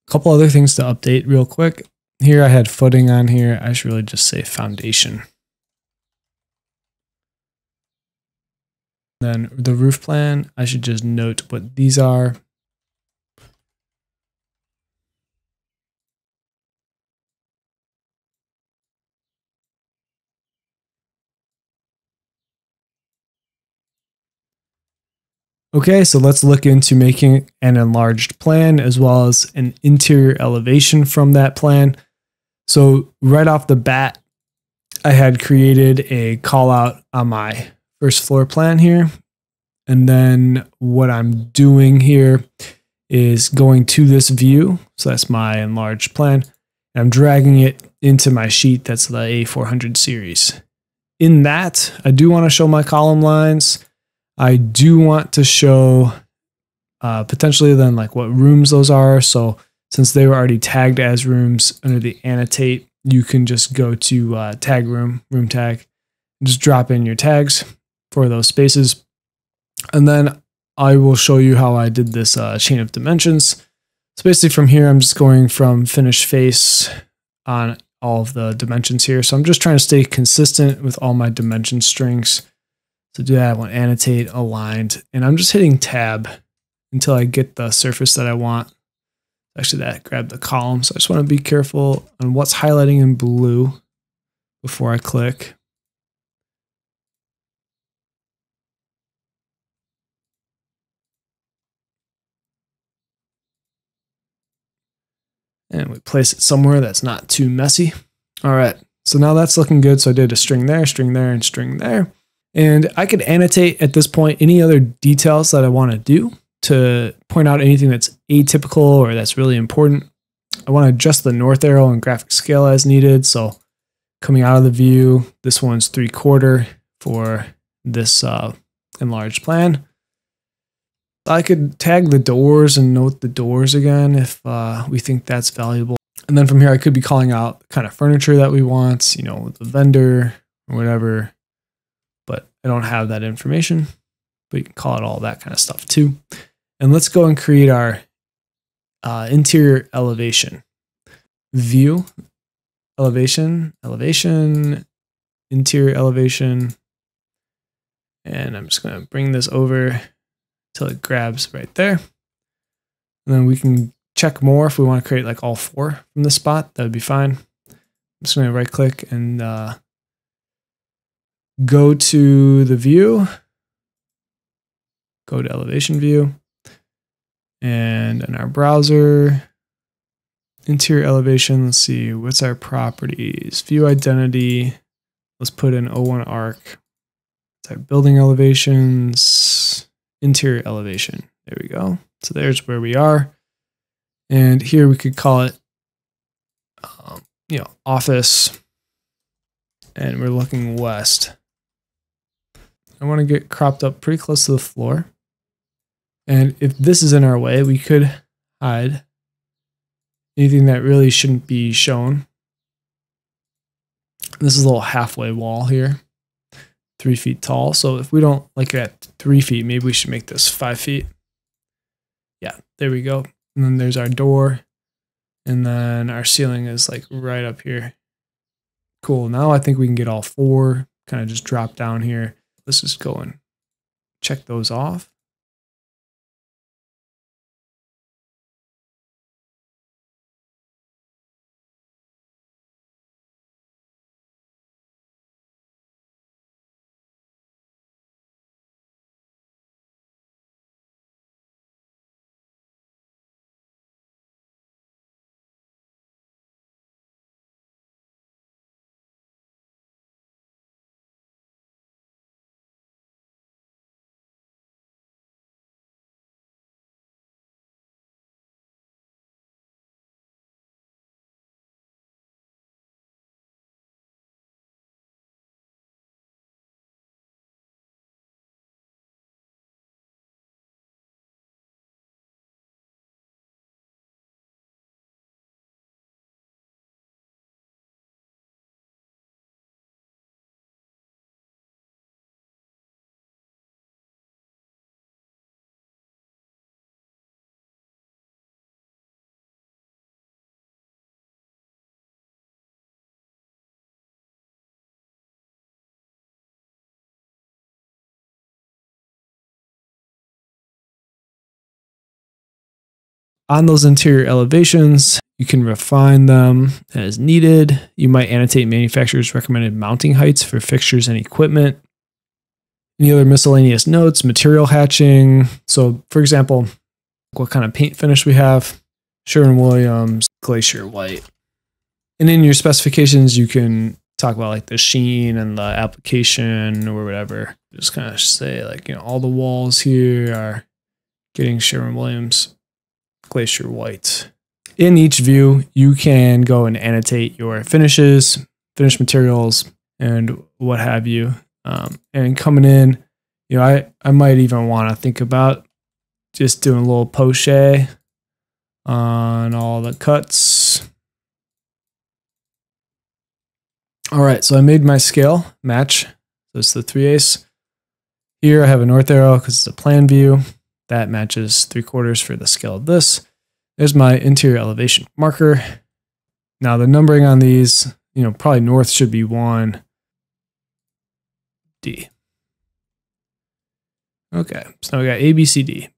A couple other things to update real quick. Here I had footing on here. I should really just say foundation. Then the roof plan, I should just note what these are. Okay, so let's look into making an enlarged plan as well as an interior elevation from that plan. So right off the bat, I had created a call out on my first floor plan here. And then what I'm doing here is going to this view. So that's my enlarged plan. I'm dragging it into my sheet. That's the A400 series. In that, I do want to show my column lines I do want to show uh, potentially then like what rooms those are. So since they were already tagged as rooms under the annotate, you can just go to uh, tag room, room tag, just drop in your tags for those spaces. And then I will show you how I did this uh, chain of dimensions. So basically from here, I'm just going from finish face on all of the dimensions here. So I'm just trying to stay consistent with all my dimension strings. To do that, I want annotate aligned, and I'm just hitting tab until I get the surface that I want. Actually, that grabbed the column, so I just want to be careful on what's highlighting in blue before I click. And we place it somewhere that's not too messy. All right, so now that's looking good. So I did a string there, string there, and string there. And I could annotate at this point any other details that I want to do to point out anything that's atypical or that's really important. I want to adjust the north arrow and graphic scale as needed. So coming out of the view, this one's three quarter for this uh, enlarged plan. I could tag the doors and note the doors again if uh, we think that's valuable. And then from here, I could be calling out kind of furniture that we want, you know, the vendor or whatever but I don't have that information. But you can call it all that kind of stuff too. And let's go and create our uh, interior elevation. View, elevation, elevation, interior elevation. And I'm just going to bring this over till it grabs right there. And then we can check more if we want to create like all four from this spot. That would be fine. I'm just going to right click and uh, go to the view, go to elevation view, and in our browser, interior elevation, let's see, what's our properties? View identity, let's put in O1 arc. It's our building elevations, interior elevation. There we go. So there's where we are. And here we could call it, um, you know, office. And we're looking west. I want to get cropped up pretty close to the floor. And if this is in our way, we could hide anything that really shouldn't be shown. This is a little halfway wall here, three feet tall. So if we don't like it at three feet, maybe we should make this five feet. Yeah, there we go. And then there's our door. And then our ceiling is like right up here. Cool. Now I think we can get all four, kind of just drop down here. Let's just go and check those off. On those interior elevations, you can refine them as needed. You might annotate manufacturer's recommended mounting heights for fixtures and equipment. Any other miscellaneous notes, material hatching. So, for example, what kind of paint finish we have Sherwin Williams Glacier White. And in your specifications, you can talk about like the sheen and the application or whatever. Just kind of say, like, you know, all the walls here are getting Sherwin Williams Glacier White. In each view, you can go and annotate your finishes, finish materials, and what have you. Um, and coming in, you know, I, I might even want to think about just doing a little poche on all the cuts. All right, so I made my scale match. So it's the 3 ace. Here I have a north arrow because it's a plan view. That matches 3 quarters for the scale of this. There's my interior elevation marker. Now the numbering on these, you know, probably north should be 1, D. Okay, so now we got A, B, C, D.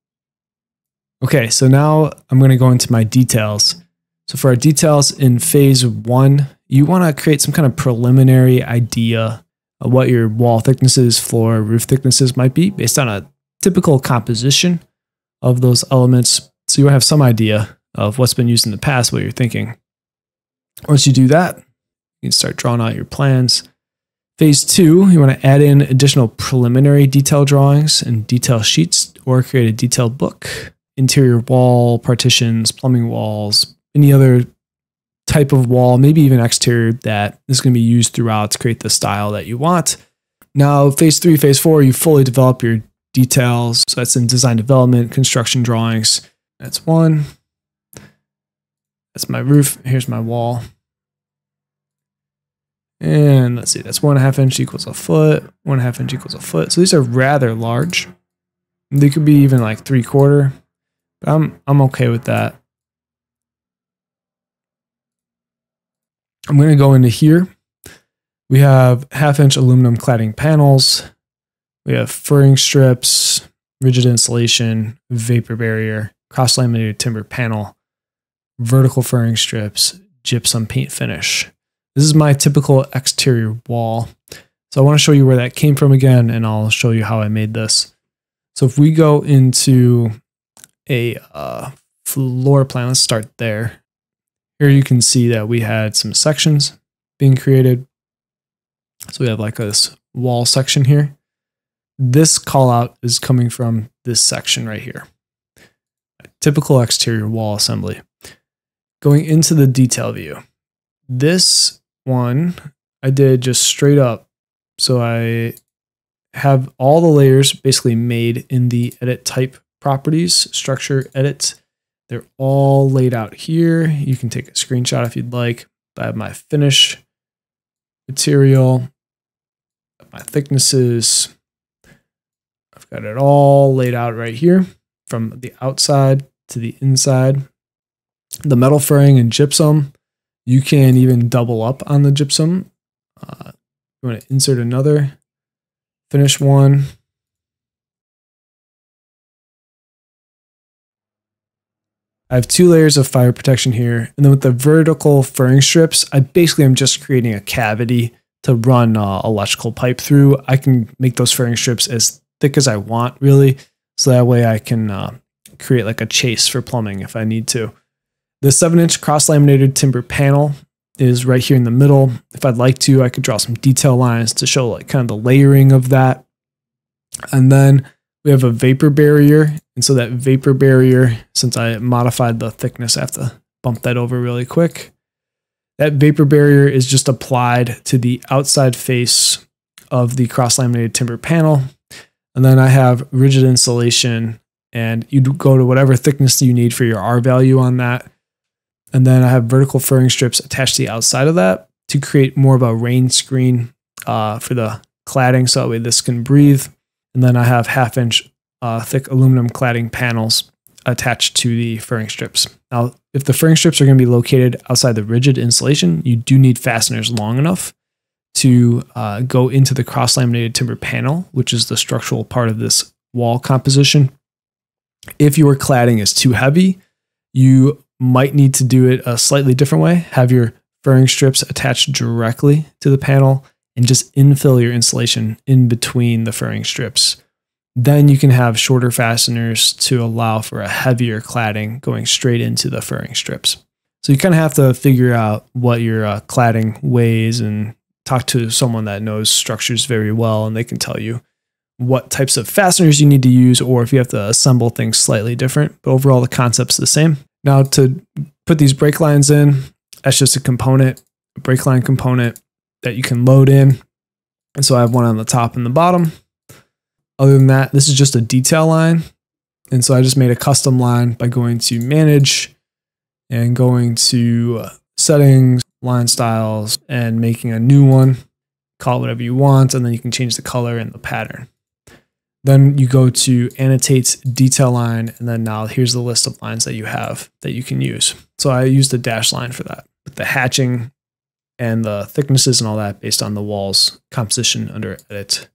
Okay, so now I'm going to go into my details. So for our details in phase one, you want to create some kind of preliminary idea of what your wall thicknesses, floor, roof thicknesses might be based on a typical composition of those elements. So you have some idea of what's been used in the past, what you're thinking. Once you do that, you can start drawing out your plans. Phase two, you want to add in additional preliminary detail drawings and detail sheets or create a detailed book, interior wall partitions, plumbing walls, any other type of wall, maybe even exterior that is going to be used throughout to create the style that you want. Now, phase three, phase four, you fully develop your details. So that's in design development, construction drawings. That's one. That's my roof. Here's my wall. And let's see, that's one and a half inch equals a foot, one and a half inch equals a foot. So these are rather large. They could be even like three quarter, but I'm, I'm okay with that. I'm going to go into here. We have half inch aluminum cladding panels. We have furring strips, rigid insulation, vapor barrier, cross laminated timber panel, vertical furring strips, gypsum paint finish. This is my typical exterior wall. So I want to show you where that came from again, and I'll show you how I made this. So if we go into a uh, floor plan, let's start there. Here you can see that we had some sections being created. So we have like this wall section here. This call out is coming from this section right here. Typical exterior wall assembly. Going into the detail view. This one I did just straight up. So I have all the layers basically made in the edit type properties, structure edit. They're all laid out here. You can take a screenshot if you'd like. I have my finish material, my thicknesses. Got it all laid out right here from the outside to the inside. The metal furring and gypsum, you can even double up on the gypsum. Uh, you want to insert another, finish one. I have two layers of fire protection here. And then with the vertical furring strips, I basically am just creating a cavity to run uh, electrical pipe through. I can make those furring strips as thick as I want, really. So that way I can uh, create like a chase for plumbing if I need to. The 7 inch cross laminated timber panel is right here in the middle. If I'd like to, I could draw some detail lines to show like kind of the layering of that. And then we have a vapor barrier. And so that vapor barrier, since I modified the thickness, I have to bump that over really quick. That vapor barrier is just applied to the outside face of the cross laminated timber panel. And then I have rigid insulation and you go to whatever thickness you need for your R value on that. And then I have vertical furring strips attached to the outside of that to create more of a rain screen uh, for the cladding so that way this can breathe. And then I have half inch uh, thick aluminum cladding panels attached to the furring strips. Now, if the furring strips are going to be located outside the rigid insulation, you do need fasteners long enough to uh, go into the cross laminated timber panel, which is the structural part of this wall composition. If your cladding is too heavy, you might need to do it a slightly different way. Have your furring strips attached directly to the panel and just infill your insulation in between the furring strips. Then you can have shorter fasteners to allow for a heavier cladding going straight into the furring strips. So you kind of have to figure out what your uh, cladding weighs and talk to someone that knows structures very well and they can tell you what types of fasteners you need to use or if you have to assemble things slightly different. But overall, the concept's the same. Now to put these break lines in, that's just a component, a break line component that you can load in. And so I have one on the top and the bottom. Other than that, this is just a detail line. And so I just made a custom line by going to manage and going to settings, line styles, and making a new one. Call it whatever you want, and then you can change the color and the pattern. Then you go to annotate detail line, and then now here's the list of lines that you have that you can use. So I used the dash line for that. With the hatching and the thicknesses and all that based on the wall's composition under edit,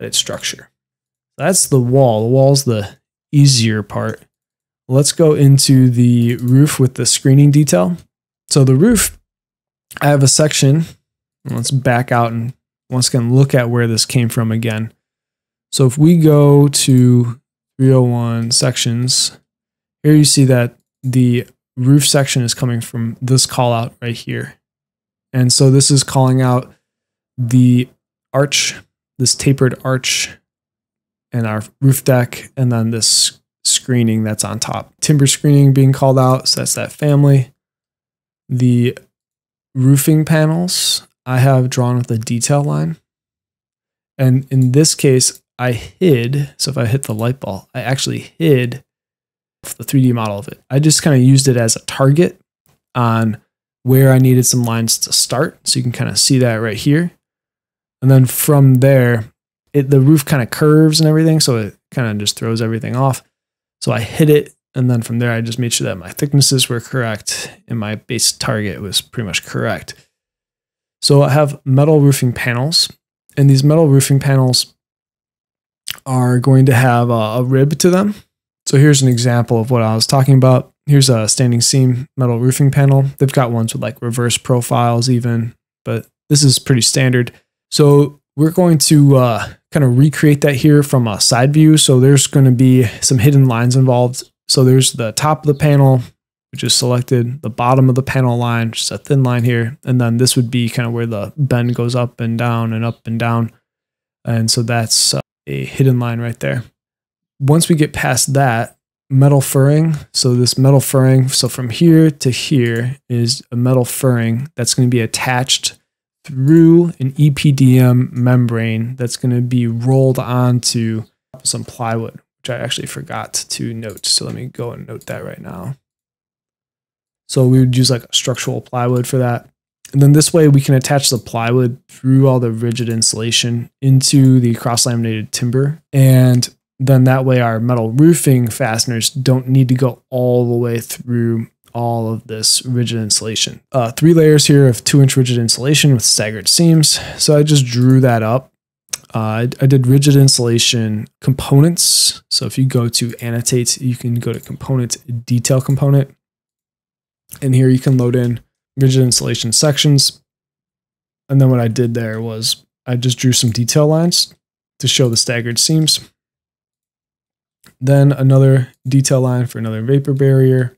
edit structure. That's the wall. The wall's the easier part. Let's go into the roof with the screening detail. So the roof, I have a section. Let's back out and once again look at where this came from again. So if we go to 301 sections, here you see that the roof section is coming from this call out right here. And so this is calling out the arch, this tapered arch and our roof deck, and then this screening that's on top. Timber screening being called out, so that's that family. The roofing panels I have drawn with a detail line. And in this case, I hid, so if I hit the light ball, I actually hid the 3D model of it. I just kind of used it as a target on where I needed some lines to start. So you can kind of see that right here. And then from there, it, the roof kind of curves and everything. So it kind of just throws everything off. So I hit it. And then from there, I just made sure that my thicknesses were correct and my base target was pretty much correct. So I have metal roofing panels and these metal roofing panels are going to have a, a rib to them. So here's an example of what I was talking about. Here's a standing seam metal roofing panel. They've got ones with like reverse profiles even, but this is pretty standard. So we're going to uh, kind of recreate that here from a side view. So there's going to be some hidden lines involved. So there's the top of the panel, which is selected, the bottom of the panel line, just a thin line here. And then this would be kind of where the bend goes up and down and up and down. And so that's uh, a hidden line right there. Once we get past that, metal furring. So this metal furring, so from here to here is a metal furring that's going to be attached through an EPDM membrane that's going to be rolled onto some plywood, which I actually forgot to note. So let me go and note that right now. So we would use like structural plywood for that. And then this way we can attach the plywood through all the rigid insulation into the cross laminated timber. And then that way our metal roofing fasteners don't need to go all the way through all of this rigid insulation. Uh, three layers here of two inch rigid insulation with staggered seams. So I just drew that up. Uh, I, I did rigid insulation components. So if you go to annotate, you can go to component detail component. And here you can load in rigid insulation sections. And then what I did there was I just drew some detail lines to show the staggered seams. Then another detail line for another vapor barrier.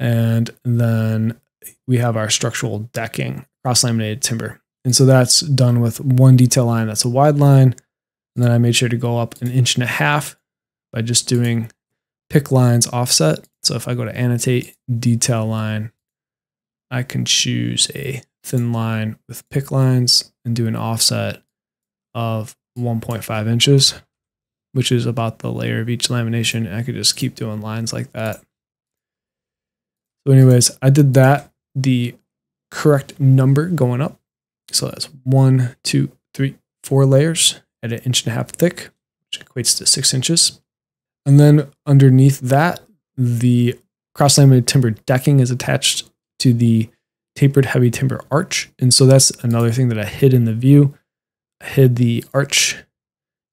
And then we have our structural decking, cross laminated timber. And so that's done with one detail line that's a wide line. And then I made sure to go up an inch and a half by just doing pick lines offset. So if I go to annotate detail line, I can choose a thin line with pick lines and do an offset of 1.5 inches, which is about the layer of each lamination. I could just keep doing lines like that. So anyways, I did that, the correct number going up. So that's one, two, three, four layers at an inch and a half thick, which equates to six inches. And then underneath that, the cross laminated timber decking is attached to the tapered heavy timber arch. And so that's another thing that I hid in the view. I hid the arch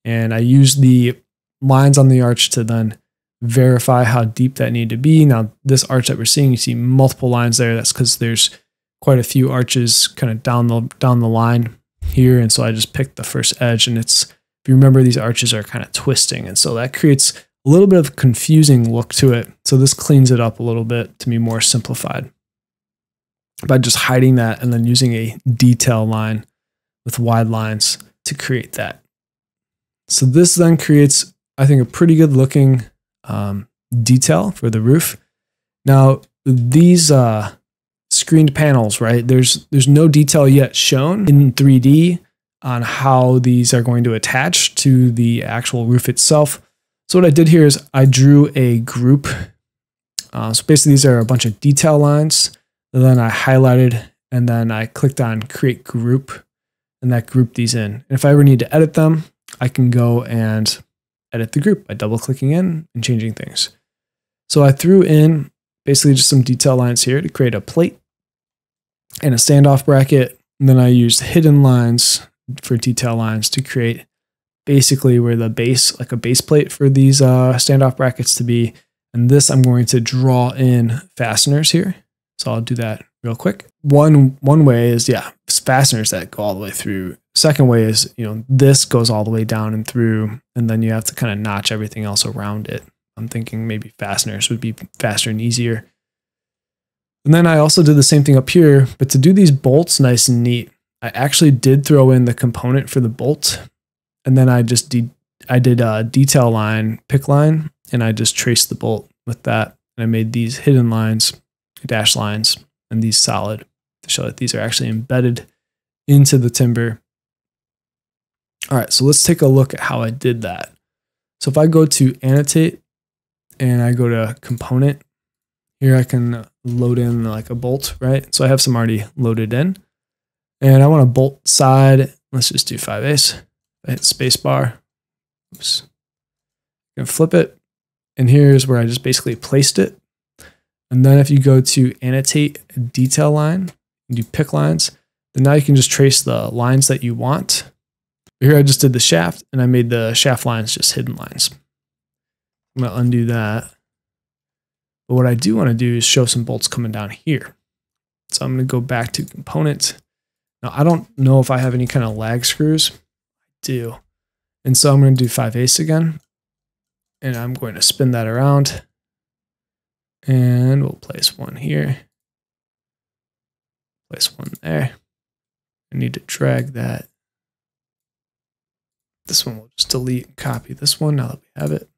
and I used the lines on the arch to then verify how deep that needed to be. Now, this arch that we're seeing, you see multiple lines there. That's because there's quite a few arches kind of down the down the line here. And so I just picked the first edge and it's, if you remember, these arches are kind of twisting. And so that creates a little bit of confusing look to it. So this cleans it up a little bit to be more simplified by just hiding that and then using a detail line with wide lines to create that. So this then creates, I think, a pretty good looking um, detail for the roof. Now, these uh, screened panels, right? There's there's no detail yet shown in 3D on how these are going to attach to the actual roof itself. So what I did here is I drew a group. Uh, so basically, these are a bunch of detail lines. And then I highlighted and then I clicked on create group and that grouped these in. And if I ever need to edit them, I can go and edit the group by double clicking in and changing things. So I threw in basically just some detail lines here to create a plate and a standoff bracket. And then I used hidden lines for detail lines to create basically where the base, like a base plate for these uh, standoff brackets to be. And this I'm going to draw in fasteners here. So I'll do that real quick. One one way is yeah, fasteners that go all the way through Second way is, you know, this goes all the way down and through, and then you have to kind of notch everything else around it. I'm thinking maybe fasteners would be faster and easier. And then I also did the same thing up here, but to do these bolts nice and neat, I actually did throw in the component for the bolt, and then I just de- I did a detail line, pick line, and I just traced the bolt with that. And I made these hidden lines, dash lines, and these solid to show that these are actually embedded into the timber all right, so let's take a look at how I did that. So if I go to annotate and I go to component, here I can load in like a bolt, right? So I have some already loaded in. And I want a bolt side. Let's just do 5 ace. I hit spacebar. Oops. I'm flip it. And here's where I just basically placed it. And then if you go to annotate detail line, and you pick lines, then now you can just trace the lines that you want. Here I just did the shaft and I made the shaft lines just hidden lines. I'm to undo that. But what I do want to do is show some bolts coming down here. So I'm going to go back to component Now, I don't know if I have any kind of lag screws. I do. And so I'm going to do 5 eighths again. And I'm going to spin that around. And we'll place one here. Place one there. I need to drag that. This one will just delete and copy this one now that we have it.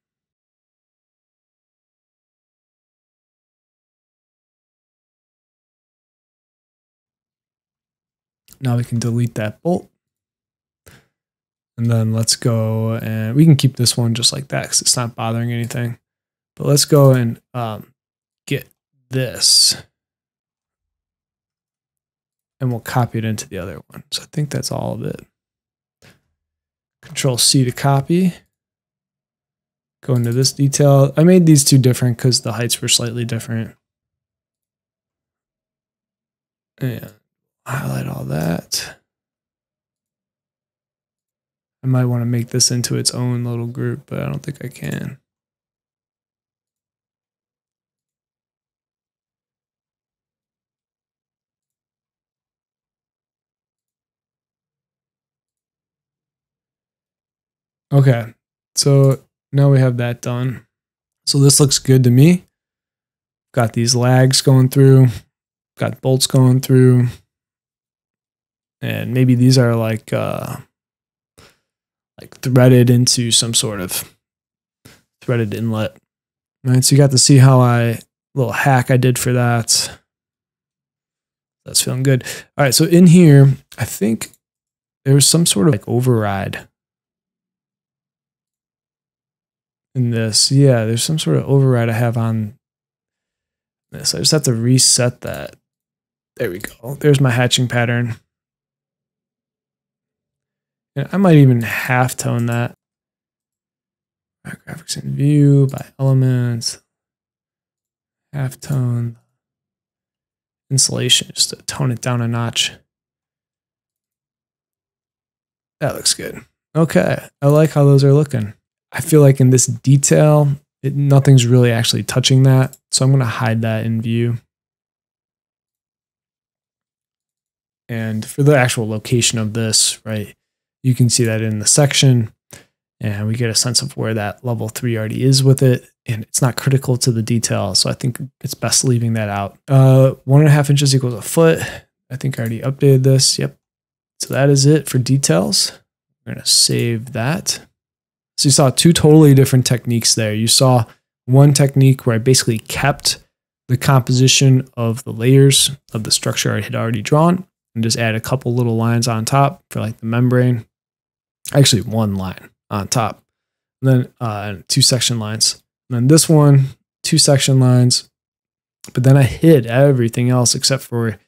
Now we can delete that bolt. And then let's go and we can keep this one just like that because it's not bothering anything. But let's go and um, get this. And we'll copy it into the other one. So I think that's all of it. Control C to copy. Go into this detail. I made these two different because the heights were slightly different. And highlight all that. I might want to make this into its own little group, but I don't think I can. Okay, so now we have that done. So this looks good to me. Got these lags going through, got bolts going through, and maybe these are like uh, like threaded into some sort of threaded inlet. All right, so you got to see how I little hack I did for that. That's feeling good. All right, so in here, I think there was some sort of like override in this. Yeah, there's some sort of override I have on this. I just have to reset that. There we go. There's my hatching pattern. And I might even half tone that. Graphics in view by elements. Half tone. Insulation, just to tone it down a notch. That looks good. Okay, I like how those are looking. I feel like in this detail, it, nothing's really actually touching that. So I'm going to hide that in view. And for the actual location of this, right, you can see that in the section and we get a sense of where that level three already is with it. And it's not critical to the detail. So I think it's best leaving that out. Uh, one and a half inches equals a foot. I think I already updated this. Yep. So that is it for details. We're going to save that. So you saw two totally different techniques there. You saw one technique where I basically kept the composition of the layers of the structure I had already drawn and just add a couple little lines on top for like the membrane actually one line on top, and then uh, two section lines. And then this one, two section lines, but then I hid everything else except for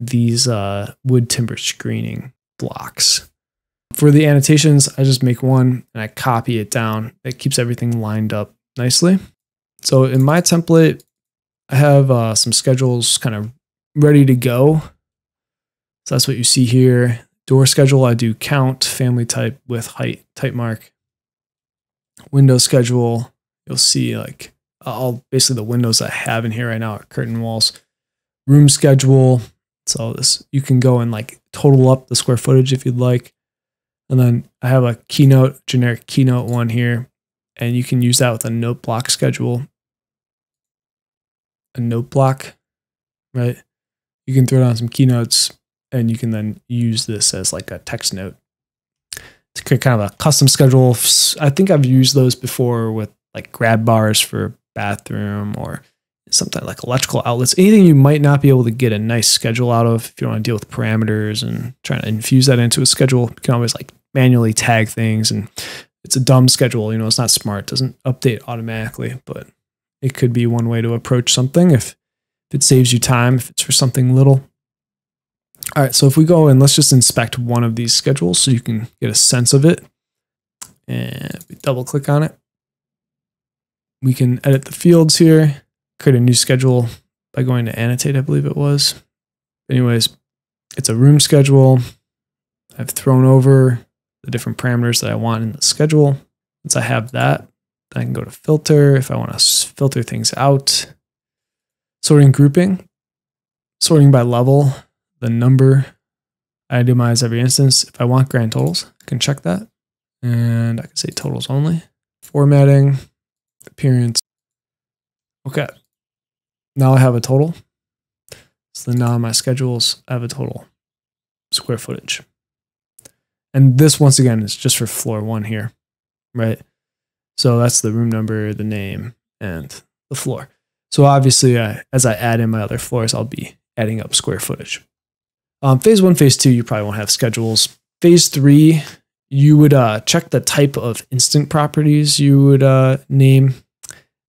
these uh, wood timber screening blocks. For the annotations, I just make one and I copy it down. It keeps everything lined up nicely. So in my template, I have uh, some schedules kind of ready to go. So that's what you see here. Door schedule, I do count, family type with height type mark. Window schedule, you'll see like all basically the windows I have in here right now are curtain walls. Room schedule, so this you can go and like total up the square footage if you'd like. And then I have a keynote, generic keynote one here, and you can use that with a note block schedule. A note block, right? You can throw down some keynotes and you can then use this as like a text note to kind of a custom schedule. I think I've used those before with like grab bars for bathroom or something like electrical outlets, anything you might not be able to get a nice schedule out of if you want to deal with parameters and trying to infuse that into a schedule. You can always like manually tag things and it's a dumb schedule, you know, it's not smart, it doesn't update automatically, but it could be one way to approach something if, if it saves you time, if it's for something little. All right, so if we go and let's just inspect one of these schedules so you can get a sense of it. And we double click on it. We can edit the fields here, create a new schedule by going to annotate, I believe it was. Anyways, it's a room schedule. I've thrown over the different parameters that I want in the schedule. Once I have that, I can go to filter if I want to filter things out. Sorting grouping, sorting by level the number itemize every instance. If I want grand totals, I can check that. And I can say totals only. Formatting, appearance. Okay. Now I have a total. So now my schedules, I have a total square footage. And this, once again, is just for floor one here, right? So that's the room number, the name, and the floor. So obviously, uh, as I add in my other floors, I'll be adding up square footage. Um, phase one, phase two, you probably won't have schedules. Phase three, you would uh, check the type of instant properties you would uh, name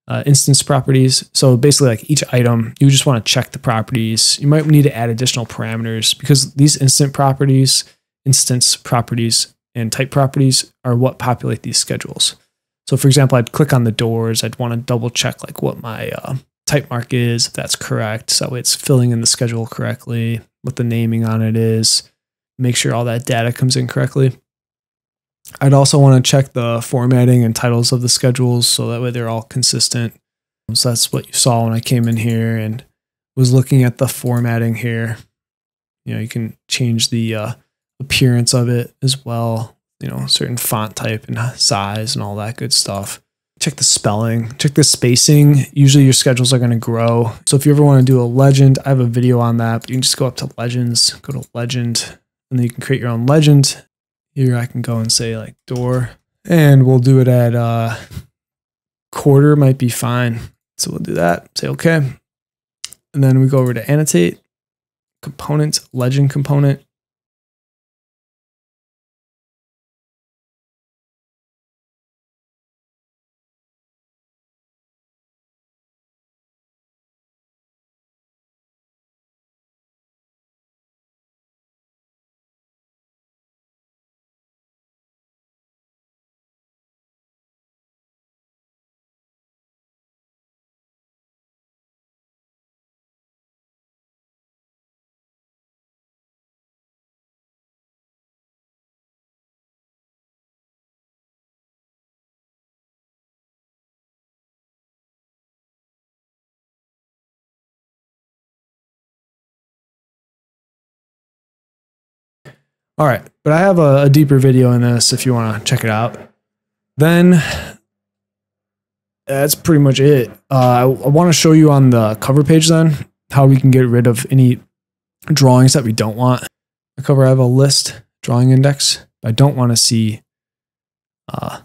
uh, instance properties. So basically, like each item, you just want to check the properties. You might need to add additional parameters because these instant properties, instance properties, and type properties are what populate these schedules. So, for example, I'd click on the doors. I'd want to double check like what my uh, type mark is, if that's correct. So it's filling in the schedule correctly, what the naming on it is, make sure all that data comes in correctly. I'd also want to check the formatting and titles of the schedules so that way they're all consistent. So that's what you saw when I came in here and was looking at the formatting here. You know, you can change the uh, appearance of it as well, you know, certain font type and size and all that good stuff. Check the spelling, check the spacing. Usually your schedules are going to grow. So if you ever want to do a legend, I have a video on that, but you can just go up to legends, go to legend, and then you can create your own legend here I can go and say like door and we'll do it at uh, quarter might be fine. So we'll do that, say okay. And then we go over to annotate, component, legend component. All right, but I have a, a deeper video in this if you want to check it out. Then that's pretty much it. Uh, I, I want to show you on the cover page then how we can get rid of any drawings that we don't want. The cover, I have a list drawing index. I don't want to see uh,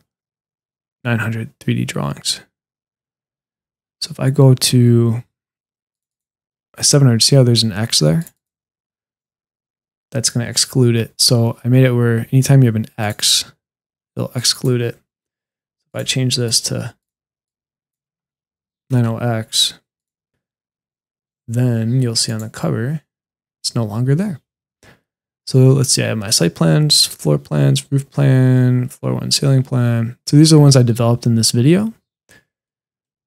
900 3D drawings. So if I go to 700, see how there's an X there? That's going to exclude it. So I made it where anytime you have an X, it'll exclude it. If I change this to 90X, then you'll see on the cover, it's no longer there. So let's see, I have my site plans, floor plans, roof plan, floor one ceiling plan. So these are the ones I developed in this video.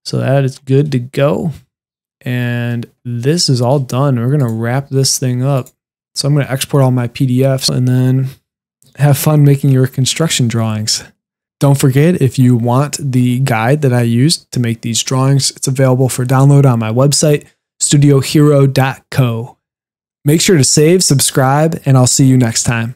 So that is good to go. And this is all done. We're going to wrap this thing up so I'm going to export all my PDFs and then have fun making your construction drawings. Don't forget, if you want the guide that I used to make these drawings, it's available for download on my website, studiohero.co. Make sure to save, subscribe, and I'll see you next time.